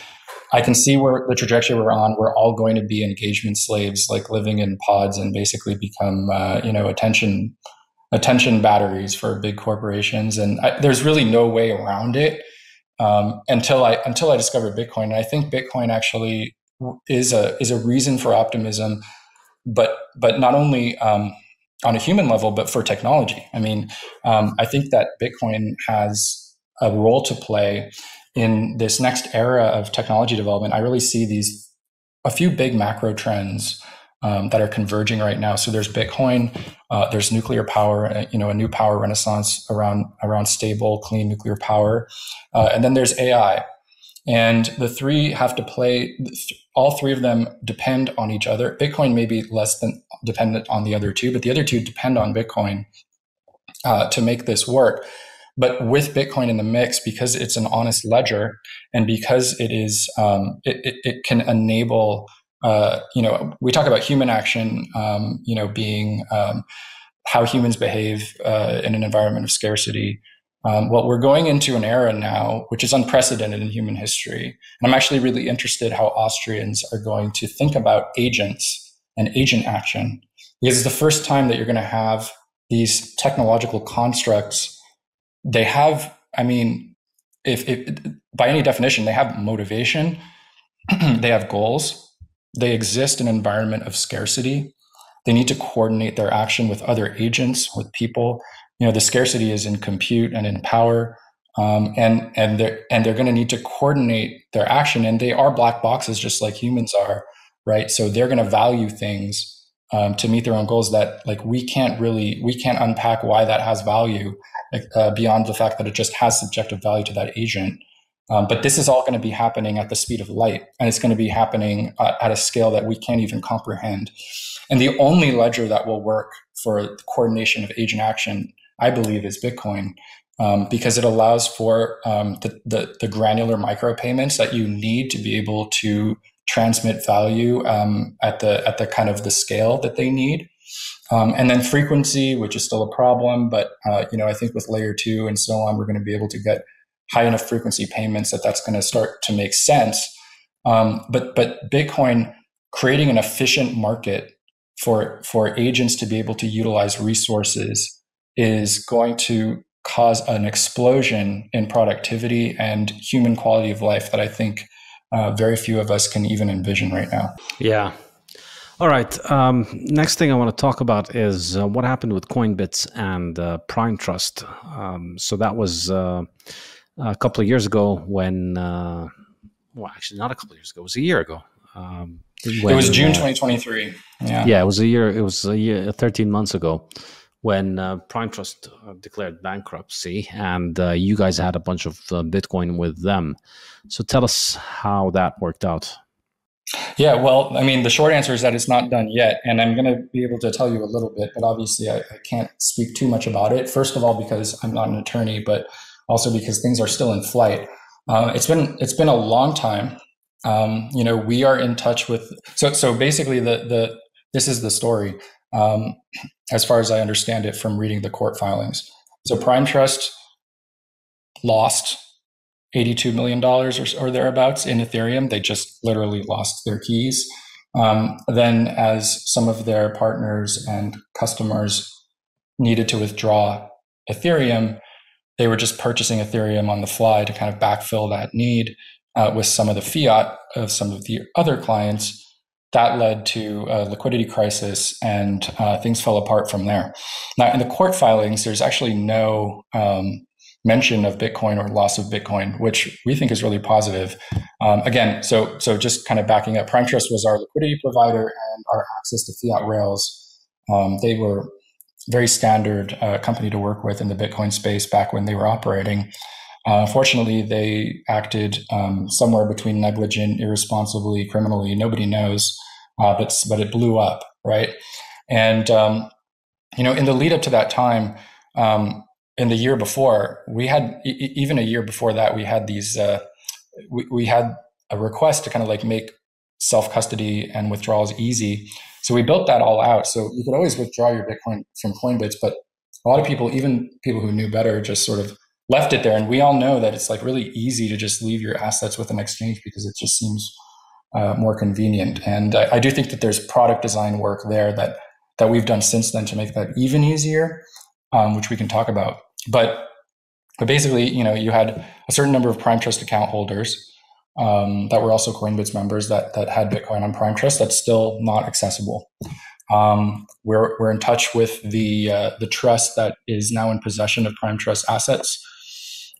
I can see where the trajectory we're on. We're all going to be engagement slaves, like living in pods and basically become, uh, you know, attention attention batteries for big corporations. And I, there's really no way around it um, until I until I discovered Bitcoin. And I think Bitcoin actually is a is a reason for optimism, but but not only um, on a human level, but for technology. I mean, um, I think that Bitcoin has a role to play in this next era of technology development, I really see these a few big macro trends um, that are converging right now. So there's Bitcoin, uh, there's nuclear power, uh, you know, a new power renaissance around around stable, clean nuclear power, uh, and then there's AI. And the three have to play. All three of them depend on each other. Bitcoin may be less than dependent on the other two, but the other two depend on Bitcoin uh, to make this work. But with Bitcoin in the mix, because it's an honest ledger and because it is, um, it, it, it, can enable, uh, you know, we talk about human action, um, you know, being um, how humans behave uh, in an environment of scarcity. Um, well, we're going into an era now which is unprecedented in human history. And I'm actually really interested how Austrians are going to think about agents and agent action because it's the first time that you're going to have these technological constructs they have, I mean, if, if by any definition, they have motivation, (clears throat) they have goals, they exist in an environment of scarcity. They need to coordinate their action with other agents, with people. You know, the scarcity is in compute and in power. Um, and and they're and they're going to need to coordinate their action, and they are black boxes just like humans are, right? So they're going to value things um, to meet their own goals that like we can't really we can't unpack why that has value uh, beyond the fact that it just has subjective value to that agent. Um, but this is all going to be happening at the speed of light, and it's going to be happening uh, at a scale that we can't even comprehend. And the only ledger that will work for coordination of agent action, I believe, is Bitcoin um, because it allows for um, the, the, the, granular micropayments that you need to be able to transmit value um, at the at the kind of the scale that they need. Um, and then frequency, which is still a problem, but uh, you know I think with layer two and so on, we're going to be able to get high enough frequency payments that that's going to start to make sense. Um, but but Bitcoin creating an efficient market for for agents to be able to utilize resources is going to cause an explosion in productivity and human quality of life that I think uh, very few of us can even envision right now. Yeah. All right. Um, next thing I want to talk about is uh, what happened with Coinbits and uh, Prime Trust. Um, so that was uh, a couple of years ago when, uh, well, actually, not a couple of years ago. It was a year ago. Um, when, it was June 2023. Yeah. Yeah, it was a year. It was a year, 13 months ago when uh, Prime Trust uh, declared bankruptcy, and uh, you guys had a bunch of uh, Bitcoin with them. So tell us how that worked out. Yeah, well, I mean, the short answer is that it's not done yet, and I'm going to be able to tell you a little bit, but obviously I, I can't speak too much about it. First of all, because I'm not an attorney, but also because things are still in flight. Uh, it's been it's been a long time. Um, you know, we are in touch with so so basically the the this is the story um, as far as I understand it from reading the court filings. So Prime Trust lost $82 million or, or thereabouts in Ethereum. They just literally lost their keys. Um, then, as some of their partners and customers needed to withdraw Ethereum, they were just purchasing Ethereum on the fly to kind of backfill that need uh, with some of the fiat of some of the other clients that led to a liquidity crisis and uh, things fell apart from there. Now, in the court filings, there's actually no um, mention of Bitcoin or loss of Bitcoin, which we think is really positive. Um, again, so so just kind of backing up, Prime Trust was our liquidity provider and our access to fiat rails. Um, they were very standard uh, company to work with in the Bitcoin space back when they were operating. Uh, unfortunately, they acted um, somewhere between negligent, irresponsibly, criminally. Nobody knows, uh, but but it blew up, right? And um, you know, in the lead up to that time, um, in the year before, we had e- even a year before that, we had these. Uh, we, we had a request to kind of like make self custody and withdrawals easy. So we built that all out. So you could always withdraw your Bitcoin from Coinbits, but a lot of people, even people who knew better, just sort of left it there. And we all know that it's like really easy to just leave your assets with an exchange because it just seems uh, more convenient. And I, I, do think that there's product design work there that that we've done since then to make that even easier, um, which we can talk about. But but basically, you know, you had a certain number of Prime Trust account holders um, that were also Coinbits members that that had Bitcoin on Prime Trust. That's still not accessible. Um, we're we're in touch with the uh, the trust that is now in possession of Prime Trust assets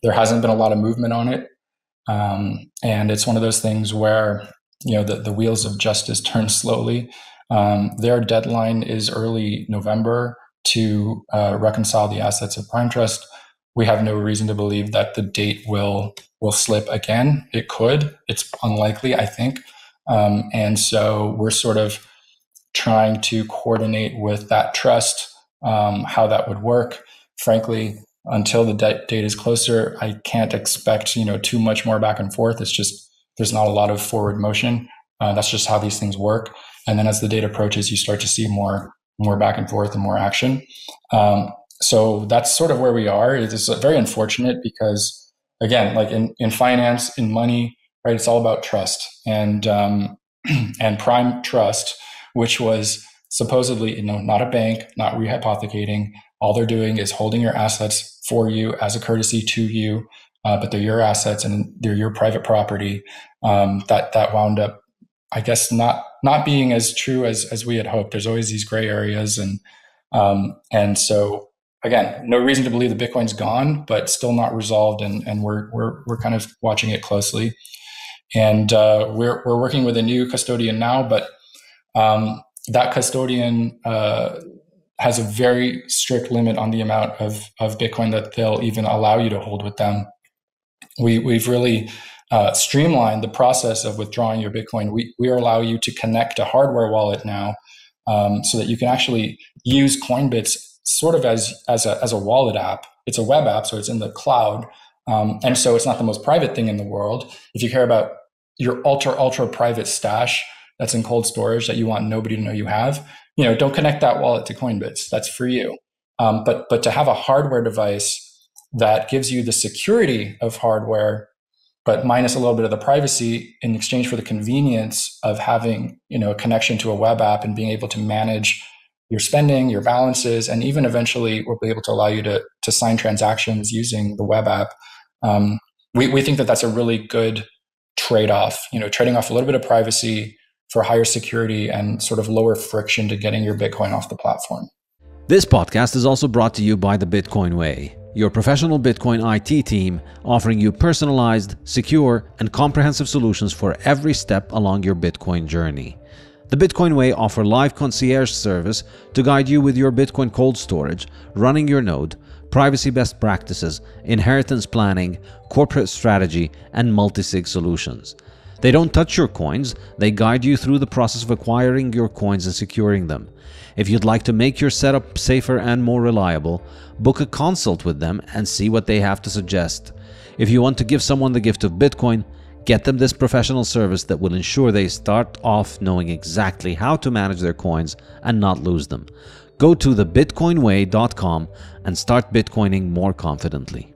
there hasn't been a lot of movement on it. Um, and it's one of those things where, you know, the, the wheels of justice (laughs) turn slowly. Um, their deadline is early November to uh, reconcile the assets of Prime Trust. We have no reason to believe that the date will will slip again. It could. It's unlikely, I think. Um, and so we're sort of trying to coordinate with that trust um, how that would work. Frankly, until the date is closer, I can't expect you know too much more back and forth. It's just there's not a lot of forward motion. Uh, that's just how these things work. And then as the date approaches, you start to see more more back and forth and more action. Um, so that's sort of where we are. It is very unfortunate because again, like in in finance, in money, right? It's all about trust and um, (clears throat) and prime trust, which was supposedly you know not a bank, not rehypothecating. All they're doing is holding your assets for you as a courtesy to you, uh, but they're your assets and they're your private property. Um, that that wound up I guess not not being as true as as we had hoped. There's always these gray areas, and um, and so again, no reason to believe the Bitcoin's gone, but still not resolved, and and we're we're we're kind of watching it closely, and uh, we're we're working with a new custodian now, but um, that custodian uh, has a very strict limit on the amount of of Bitcoin that they'll even allow you to hold with them. We we've really uh, streamline the process of withdrawing your Bitcoin, we, we allow you to connect a hardware wallet now um, so that you can actually use Coinbits sort of as, as, a, as a wallet app. It's a web app, so it's in the cloud. Um, and so it's not the most private thing in the world. If you care about your ultra, ultra private stash that's in cold storage that you want nobody to know you have, you know, don't connect that wallet to Coinbits. That's for you. Um, but, but to have a hardware device that gives you the security of hardware but minus a little bit of the privacy in exchange for the convenience of having you know a connection to a web app and being able to manage your spending your balances and even eventually we'll be able to allow you to, to sign transactions using the web app um, we, we think that that's a really good trade-off you know trading off a little bit of privacy for higher security and sort of lower friction to getting your bitcoin off the platform this podcast is also brought to you by the bitcoin way your professional Bitcoin IT team offering you personalized, secure, and comprehensive solutions for every step along your Bitcoin journey. The Bitcoin Way offer live concierge service to guide you with your Bitcoin cold storage, running your node, privacy best practices, inheritance planning, corporate strategy, and multi-sig solutions. They don't touch your coins, they guide you through the process of acquiring your coins and securing them. If you'd like to make your setup safer and more reliable, book a consult with them and see what they have to suggest. If you want to give someone the gift of Bitcoin, get them this professional service that will ensure they start off knowing exactly how to manage their coins and not lose them. Go to thebitcoinway.com and start Bitcoining more confidently.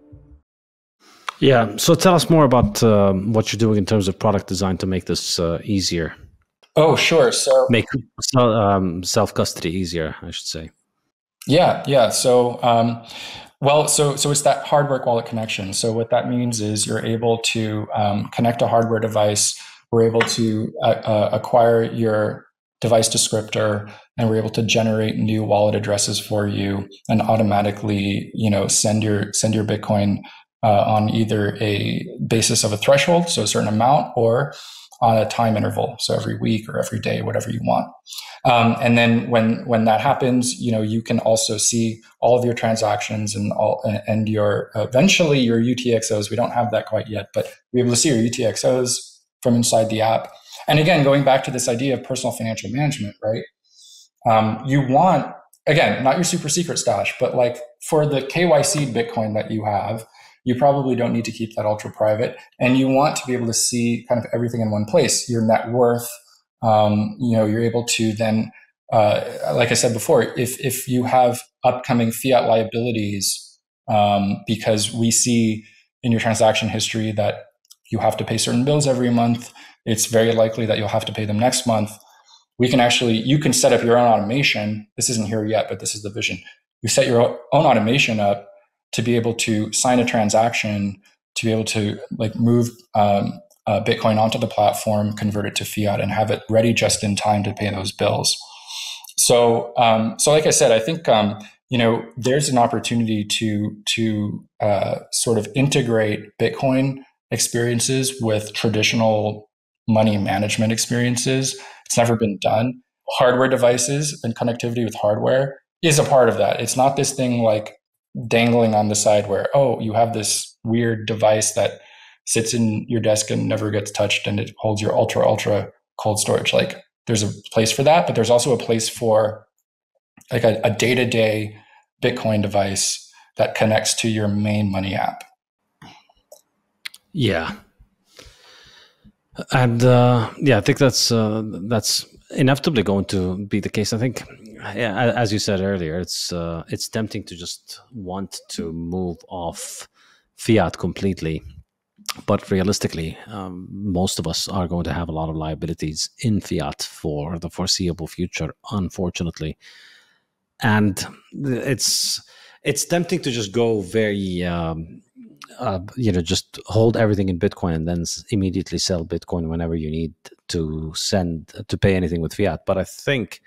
Yeah. So tell us more about uh, what you're doing in terms of product design to make this uh, easier. Oh, sure. So make um, self custody easier, I should say. Yeah, yeah. So, um, well, so so it's that hardware wallet connection. So what that means is you're able to um, connect a hardware device. We're able to uh, uh, acquire your device descriptor, and we're able to generate new wallet addresses for you, and automatically, you know, send your send your Bitcoin uh, on either a basis of a threshold, so a certain amount, or on a time interval, so every week or every day, whatever you want. Um, and then when when that happens, you know you can also see all of your transactions and all and your eventually your UTXOs. We don't have that quite yet, but we're able to see your UTXOs from inside the app. And again, going back to this idea of personal financial management, right? Um, you want again not your super secret stash, but like for the KYC Bitcoin that you have, you probably don't need to keep that ultra private. And you want to be able to see kind of everything in one place your net worth um, you know you're able to then uh, like i said before if if you have upcoming fiat liabilities um, because we see in your transaction history that you have to pay certain bills every month it's very likely that you'll have to pay them next month. We can actually you can set up your own automation. This isn't here yet but this is the vision. You set your own automation up to be able to sign a transaction, to be able to like move um, uh, Bitcoin onto the platform, convert it to fiat, and have it ready just in time to pay those bills. So, um, so like I said, I think um, you know there's an opportunity to to uh, sort of integrate Bitcoin experiences with traditional money management experiences. It's never been done. Hardware devices and connectivity with hardware is a part of that. It's not this thing like dangling on the side where oh you have this weird device that sits in your desk and never gets touched and it holds your ultra ultra cold storage. Like there's a place for that but there's also a place for like a, a day-to-day bitcoin device that connects to your main money app. Yeah. And uh, yeah i think that's uh, that's inevitably going to be the case. I think yeah, as you said earlier, it's uh, it's tempting to just want to move off fiat completely, but realistically, um, most of us are going to have a lot of liabilities in fiat for the foreseeable future, unfortunately, and it's it's tempting to just go very um, uh, you know just hold everything in bitcoin and then immediately sell bitcoin whenever you need to send to pay anything with fiat. But i think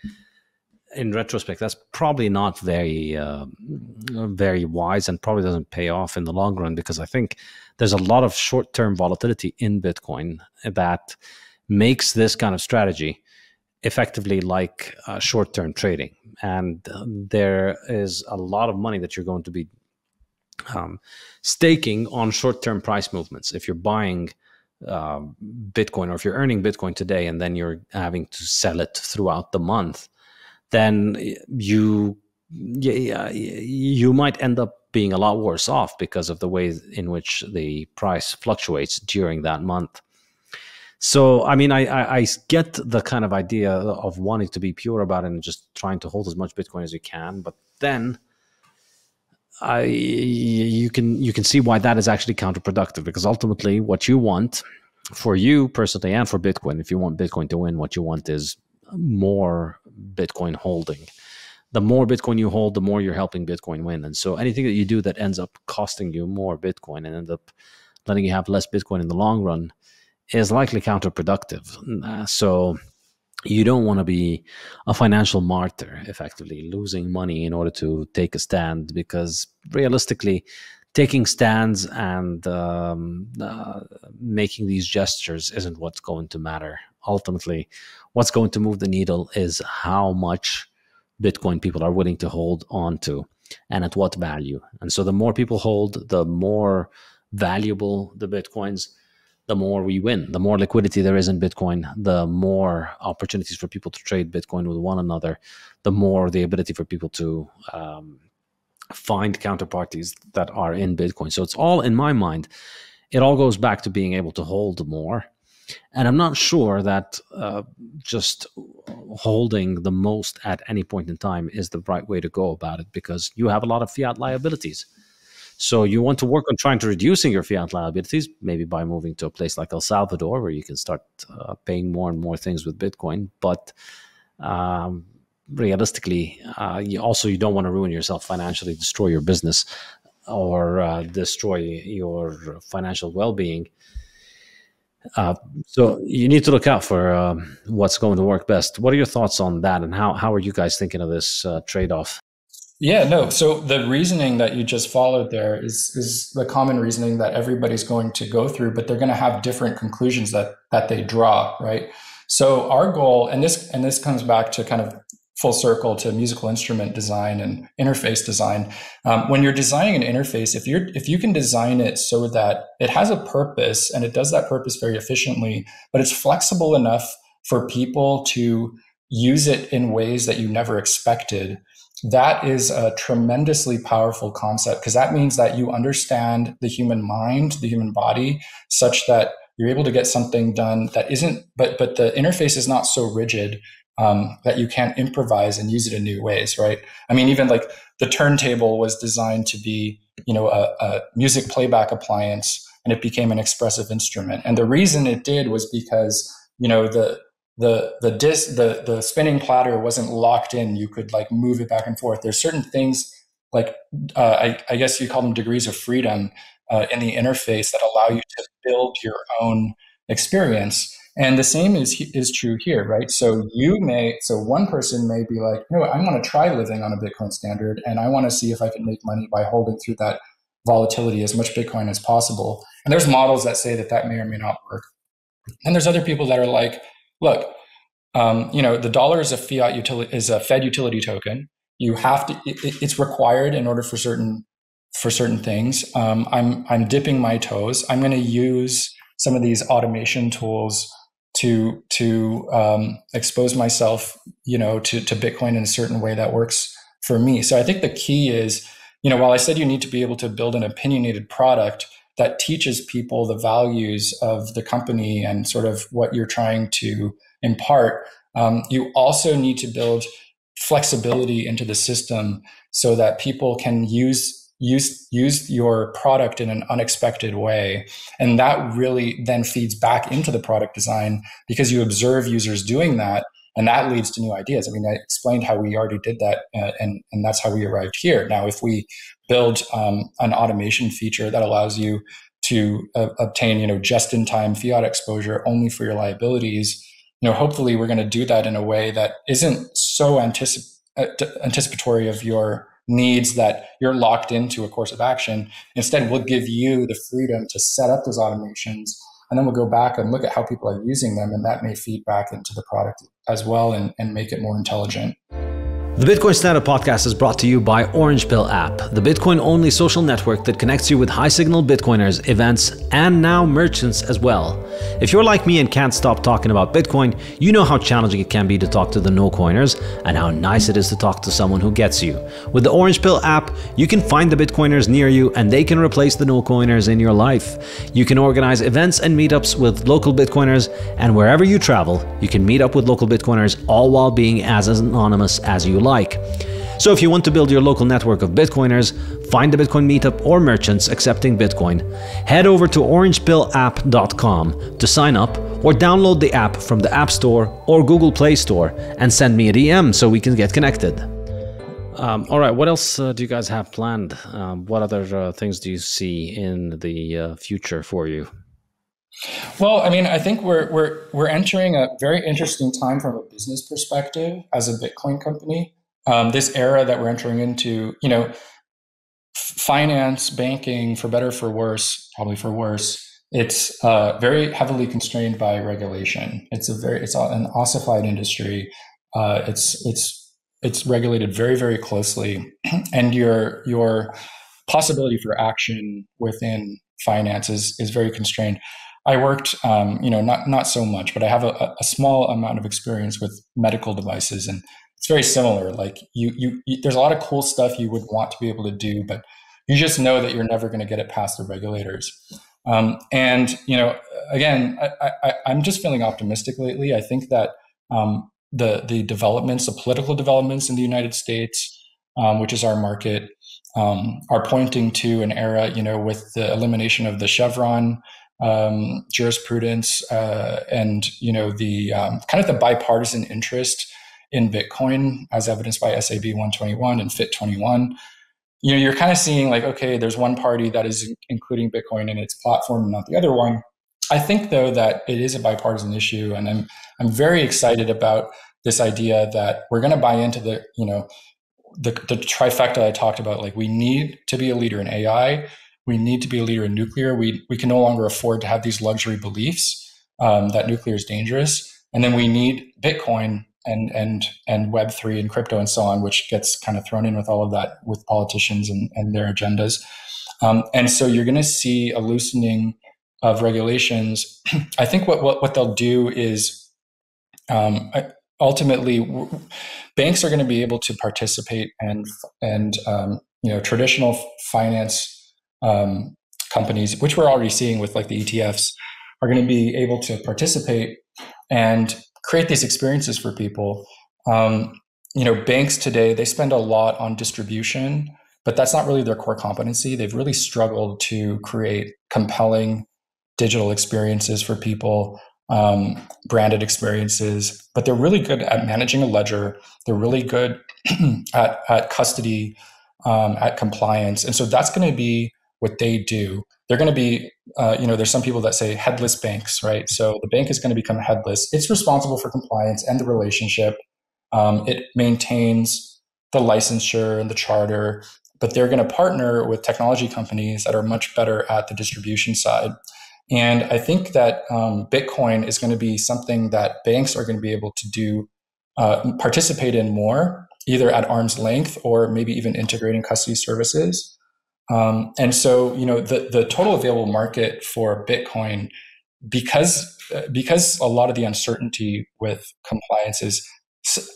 in retrospect that's probably not very uh, very wise and probably doesn't pay off in the long run because i think there's a lot of short-term volatility in bitcoin that makes this kind of strategy effectively like uh, short-term trading and there is a lot of money that you're going to be um, staking on short-term price movements. If you're buying uh, Bitcoin or if you're earning Bitcoin today and then you're having to sell it throughout the month, then you yeah, you might end up being a lot worse off because of the way in which the price fluctuates during that month. So, I mean, I, I, I, get the kind of idea of wanting to be pure about it and just trying to hold as much Bitcoin as you can. But then I, you can you can see why that is actually counterproductive because ultimately what you want for you personally and for Bitcoin, if you want Bitcoin to win, what you want is more Bitcoin holding. The more Bitcoin you hold, the more you're helping Bitcoin win. And so anything that you do that ends up costing you more Bitcoin and end up letting you have less Bitcoin in the long run is likely counterproductive. Uh, so you don't want to be a financial martyr, effectively losing money in order to take a stand, because realistically, taking stands and um, uh, making these gestures isn't what's going to matter. Ultimately, what's going to move the needle is how much Bitcoin people are willing to hold on to and at what value. And so, the more people hold, the more valuable the Bitcoins the more we win. The more liquidity there is in Bitcoin, the more opportunities for people to trade Bitcoin with one another, the more the ability for people to um, find counterparties that are in Bitcoin. So it's all, in my mind, it all goes back to being able to hold more. And I'm not sure that uh, just holding the most at any point in time is the right way to go about it because you have a lot of fiat liabilities so you want to work on trying to reducing your fiat liabilities, maybe by moving to a place like El Salvador, where you can start uh, paying more and more things with Bitcoin. But um, realistically, uh, you also you don't want to ruin yourself financially, destroy your business, or uh, destroy your financial well-being. Uh, so you need to look out for um, what's going to work best. What are your thoughts on that, and how how are you guys thinking of this uh, trade-off? Yeah, no. So the reasoning that you just followed there is is the common reasoning that everybody's going to go through, but they're going to have different conclusions that that they draw, right? So our goal, and this and this comes back to kind of full circle to musical instrument design and interface design. Um, when you're designing an interface, if you're if you can design it so that it has a purpose and it does that purpose very efficiently, but it's flexible enough for people to use it in ways that you never expected that is a tremendously powerful concept because that means that you understand the human mind, the human body, such that you're able to get something done that isn't, but but the interface is not so rigid um, that you can't improvise and use it in new ways, right? I mean, even like the turntable was designed to be, you know, a, a music playback appliance, and it became an expressive instrument. And the reason it did was because you know the the the disc the the spinning platter wasn't locked in. You could like move it back and forth. There's certain things like uh, I, I, guess you call them degrees of freedom uh, in the interface that allow you to build your own experience. And the same is is true here, right? So you may so one person may be like, know, I want to try living on a Bitcoin standard, and I want to see if I can make money by holding through that volatility as much Bitcoin as possible. And there's models that say that that may or may not work. And there's other people that are like, look, um, you know, the dollar is a fiat utility is a Fed utility token. You have to. It, it's required in order for certain for certain things. Um, I'm I'm dipping my toes. I'm going to use some of these automation tools to to um, expose myself, you know, to to Bitcoin in a certain way that works for me. So I think the key is, you know, while I said you need to be able to build an opinionated product, that teaches people the values of the company and sort of what you're trying to impart. Um, you also need to build flexibility into the system so that people can use use use your product in an unexpected way and that really then feeds back into the product design because you observe users doing that and that leads to new ideas. I mean, I explained how we already did that, uh, and and that's how we arrived here. Now, if we build um, an automation feature that allows you to uh, obtain, you know, just-in-time fiat exposure only for your liabilities, you know, hopefully we're going to do that in a way that isn't so anticip- uh, anticipatory of your needs that you're locked into a course of action. Instead, we'll give you the freedom to set up those automations and then we'll go back and look at how people are using them and that may feed back into the product as well and, and make it more intelligent the Bitcoin Standard podcast is brought to you by Orange Pill app, the Bitcoin only social network that connects you with high signal Bitcoiners, events, and now merchants as well. If you're like me and can't stop talking about Bitcoin, you know how challenging it can be to talk to the no coiners and how nice it is to talk to someone who gets you. With the Orange Pill app, you can find the Bitcoiners near you and they can replace the no coiners in your life. You can organize events and meetups with local Bitcoiners, and wherever you travel, you can meet up with local Bitcoiners all while being as anonymous as you like. So if you want to build your local network of Bitcoiners, find a Bitcoin meetup or merchants accepting Bitcoin, head over to orangepillapp.com to sign up or download the app from the App Store or Google Play Store and send me a DM so we can get connected. Um, all right, what else uh, do you guys have planned? Um, what other uh, things do you see in the uh, future for you? Well, I mean, I think we're we're we're entering a very interesting time from a business perspective as a Bitcoin company. Um, this era that we're entering into, you know, finance, banking, for better for worse, probably for worse, it's uh, very heavily constrained by regulation. It's a very it's an ossified industry. Uh, it's it's it's regulated very very closely, (clears throat) and your your possibility for action within finance is, is very constrained. I worked, um, you know, not not so much, but I have a, a, small amount of experience with medical devices, and it's very similar. Like you, you, you, there's a lot of cool stuff you would want to be able to do, but you just know that you're never going to get it past the regulators. Um, and you know, again, I, am just feeling optimistic lately. I think that um, the the developments, the political developments in the United States, um, which is our market, um, are pointing to an era, you know, with the elimination of the Chevron um, jurisprudence uh, and you know the um, kind of the bipartisan interest in Bitcoin, as evidenced by SAB 121 and FIT 21. You know, you're kind of seeing like, okay, there's one party that is including Bitcoin in its platform, and not the other one. I think though that it is a bipartisan issue, and I'm I'm very excited about this idea that we're going to buy into the you know the, the trifecta I talked about. Like we need to be a leader in AI we need to be a leader in nuclear. We, we can no longer afford to have these luxury beliefs um, that nuclear is dangerous. And then we need Bitcoin and, and, and Web3 and crypto and so on, which gets kind of thrown in with all of that with politicians and, and their agendas. Um, and so you're going to see a loosening of regulations. (clears throat) I think what, what, what they'll do is um, ultimately banks are going to be able to participate and, and um, you know, traditional finance um, companies, which we're already seeing with like the ETFs, are going to be able to participate and create these experiences for people. Um, you know, banks today they spend a lot on distribution, but that's not really their core competency. They've really struggled to create compelling digital experiences for people, um, branded experiences. But they're really good at managing a ledger. They're really good (clears throat) at at custody, um, at compliance, and so that's going to be what they do, they're going to be, uh, you know, there's some people that say headless banks, right? So the bank is going to become headless. It's responsible for compliance and the relationship. Um, it maintains the licensure and the charter, but they're going to partner with technology companies that are much better at the distribution side. And I think that um, Bitcoin is going to be something that banks are going to be able to do, uh, participate in more, either at arm's length or maybe even integrating custody services. Um, and so, you know, the, the total available market for Bitcoin, because because a lot of the uncertainty with compliance is,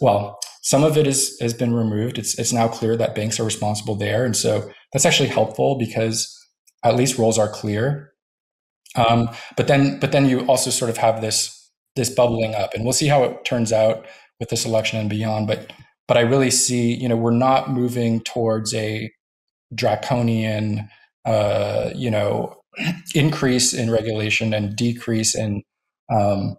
well, some of it is has been removed. It's it's now clear that banks are responsible there, and so that's actually helpful because at least roles are clear. Um, but then, but then you also sort of have this this bubbling up, and we'll see how it turns out with this election and beyond. But but I really see, you know, we're not moving towards a draconian, uh, you know, increase in regulation and decrease in um,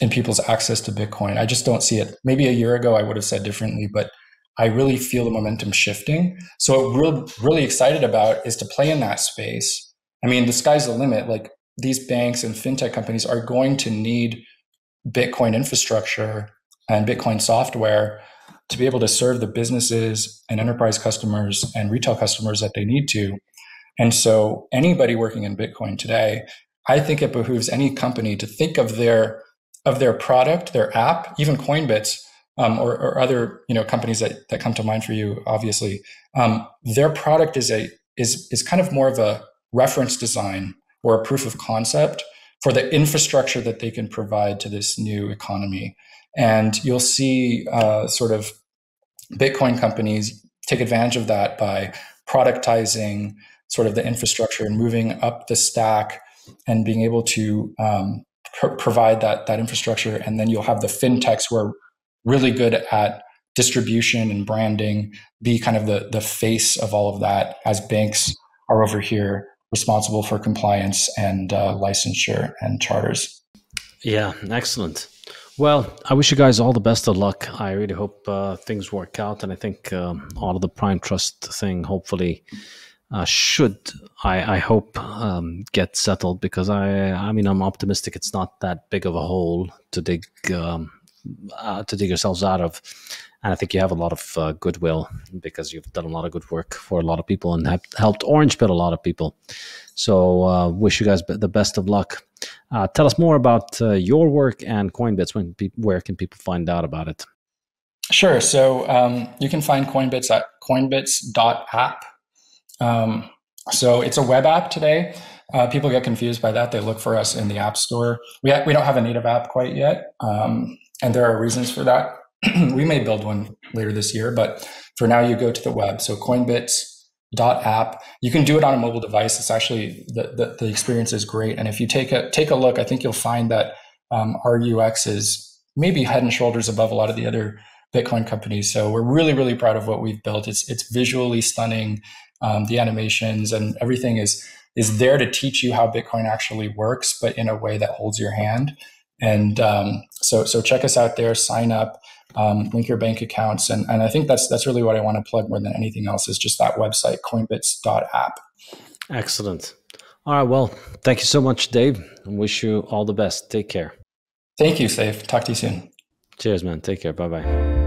in people's access to Bitcoin. I just don't see it. Maybe a year ago I would have said differently, but I really feel the momentum shifting. So what we're really excited about is to play in that space. I mean, the sky's the limit. Like these banks and fintech companies are going to need Bitcoin infrastructure and Bitcoin software to be able to serve the businesses and enterprise customers and retail customers that they need to. And so anybody working in Bitcoin today, I think it behooves any company to think of their of their product, their app, even Coinbits, um, or, or, other you know companies that, that come to mind for you, obviously, um, their product is a is is kind of more of a reference design or a proof of concept for the infrastructure that they can provide to this new economy. And you'll see uh, sort of Bitcoin companies take advantage of that by productizing sort of the infrastructure and moving up the stack and being able to um, pr- provide that that infrastructure. And then you'll have the fintechs who are really good at distribution and branding, be kind of the the face of all of that, as banks are over here responsible for compliance and uh, licensure and charters. Yeah, excellent. Well, I wish you guys all the best of luck. I really hope uh, things work out, and I think um, all of the Prime Trust thing hopefully uh, should I, I hope um, get settled because I I mean I'm optimistic it's not that big of a hole to dig um, uh, to dig yourselves out of, and I think you have a lot of uh, goodwill because you've done a lot of good work for a lot of people and have helped Orange Pill a lot of people. So uh, wish you guys the best of luck. Uh, tell us more about uh, your work and Coinbits. When where can people find out about it? Sure. So um, you can find Coinbits at coinbits.app. Um, so it's a web app today. Uh, people get confused by that. They look for us in the App Store. We, ha- we don't have a native app quite yet, um, and there are reasons for that. (clears throat) we may build one later this year, but for now, you go to the web. So Coinbits.app. You can do it on a mobile device. It's actually the, the, the experience is great. And if you take a take a look, I think you'll find that um, our UX is maybe head and shoulders above a lot of the other Bitcoin companies. So we're really really proud of what we've built. It's it's visually stunning. Um, the animations and everything is is there to teach you how Bitcoin actually works, but in a way that holds your hand. And um, so, so check us out there. Sign up, um, link your bank accounts, and and I think that's that's really what I want to plug more than anything else is just that website, Coinbits.app. Excellent. All right. Well, thank you so much, Dave. I wish you all the best. Take care. Thank you, Saif. Talk to you soon. Cheers, man. Take care. Bye bye.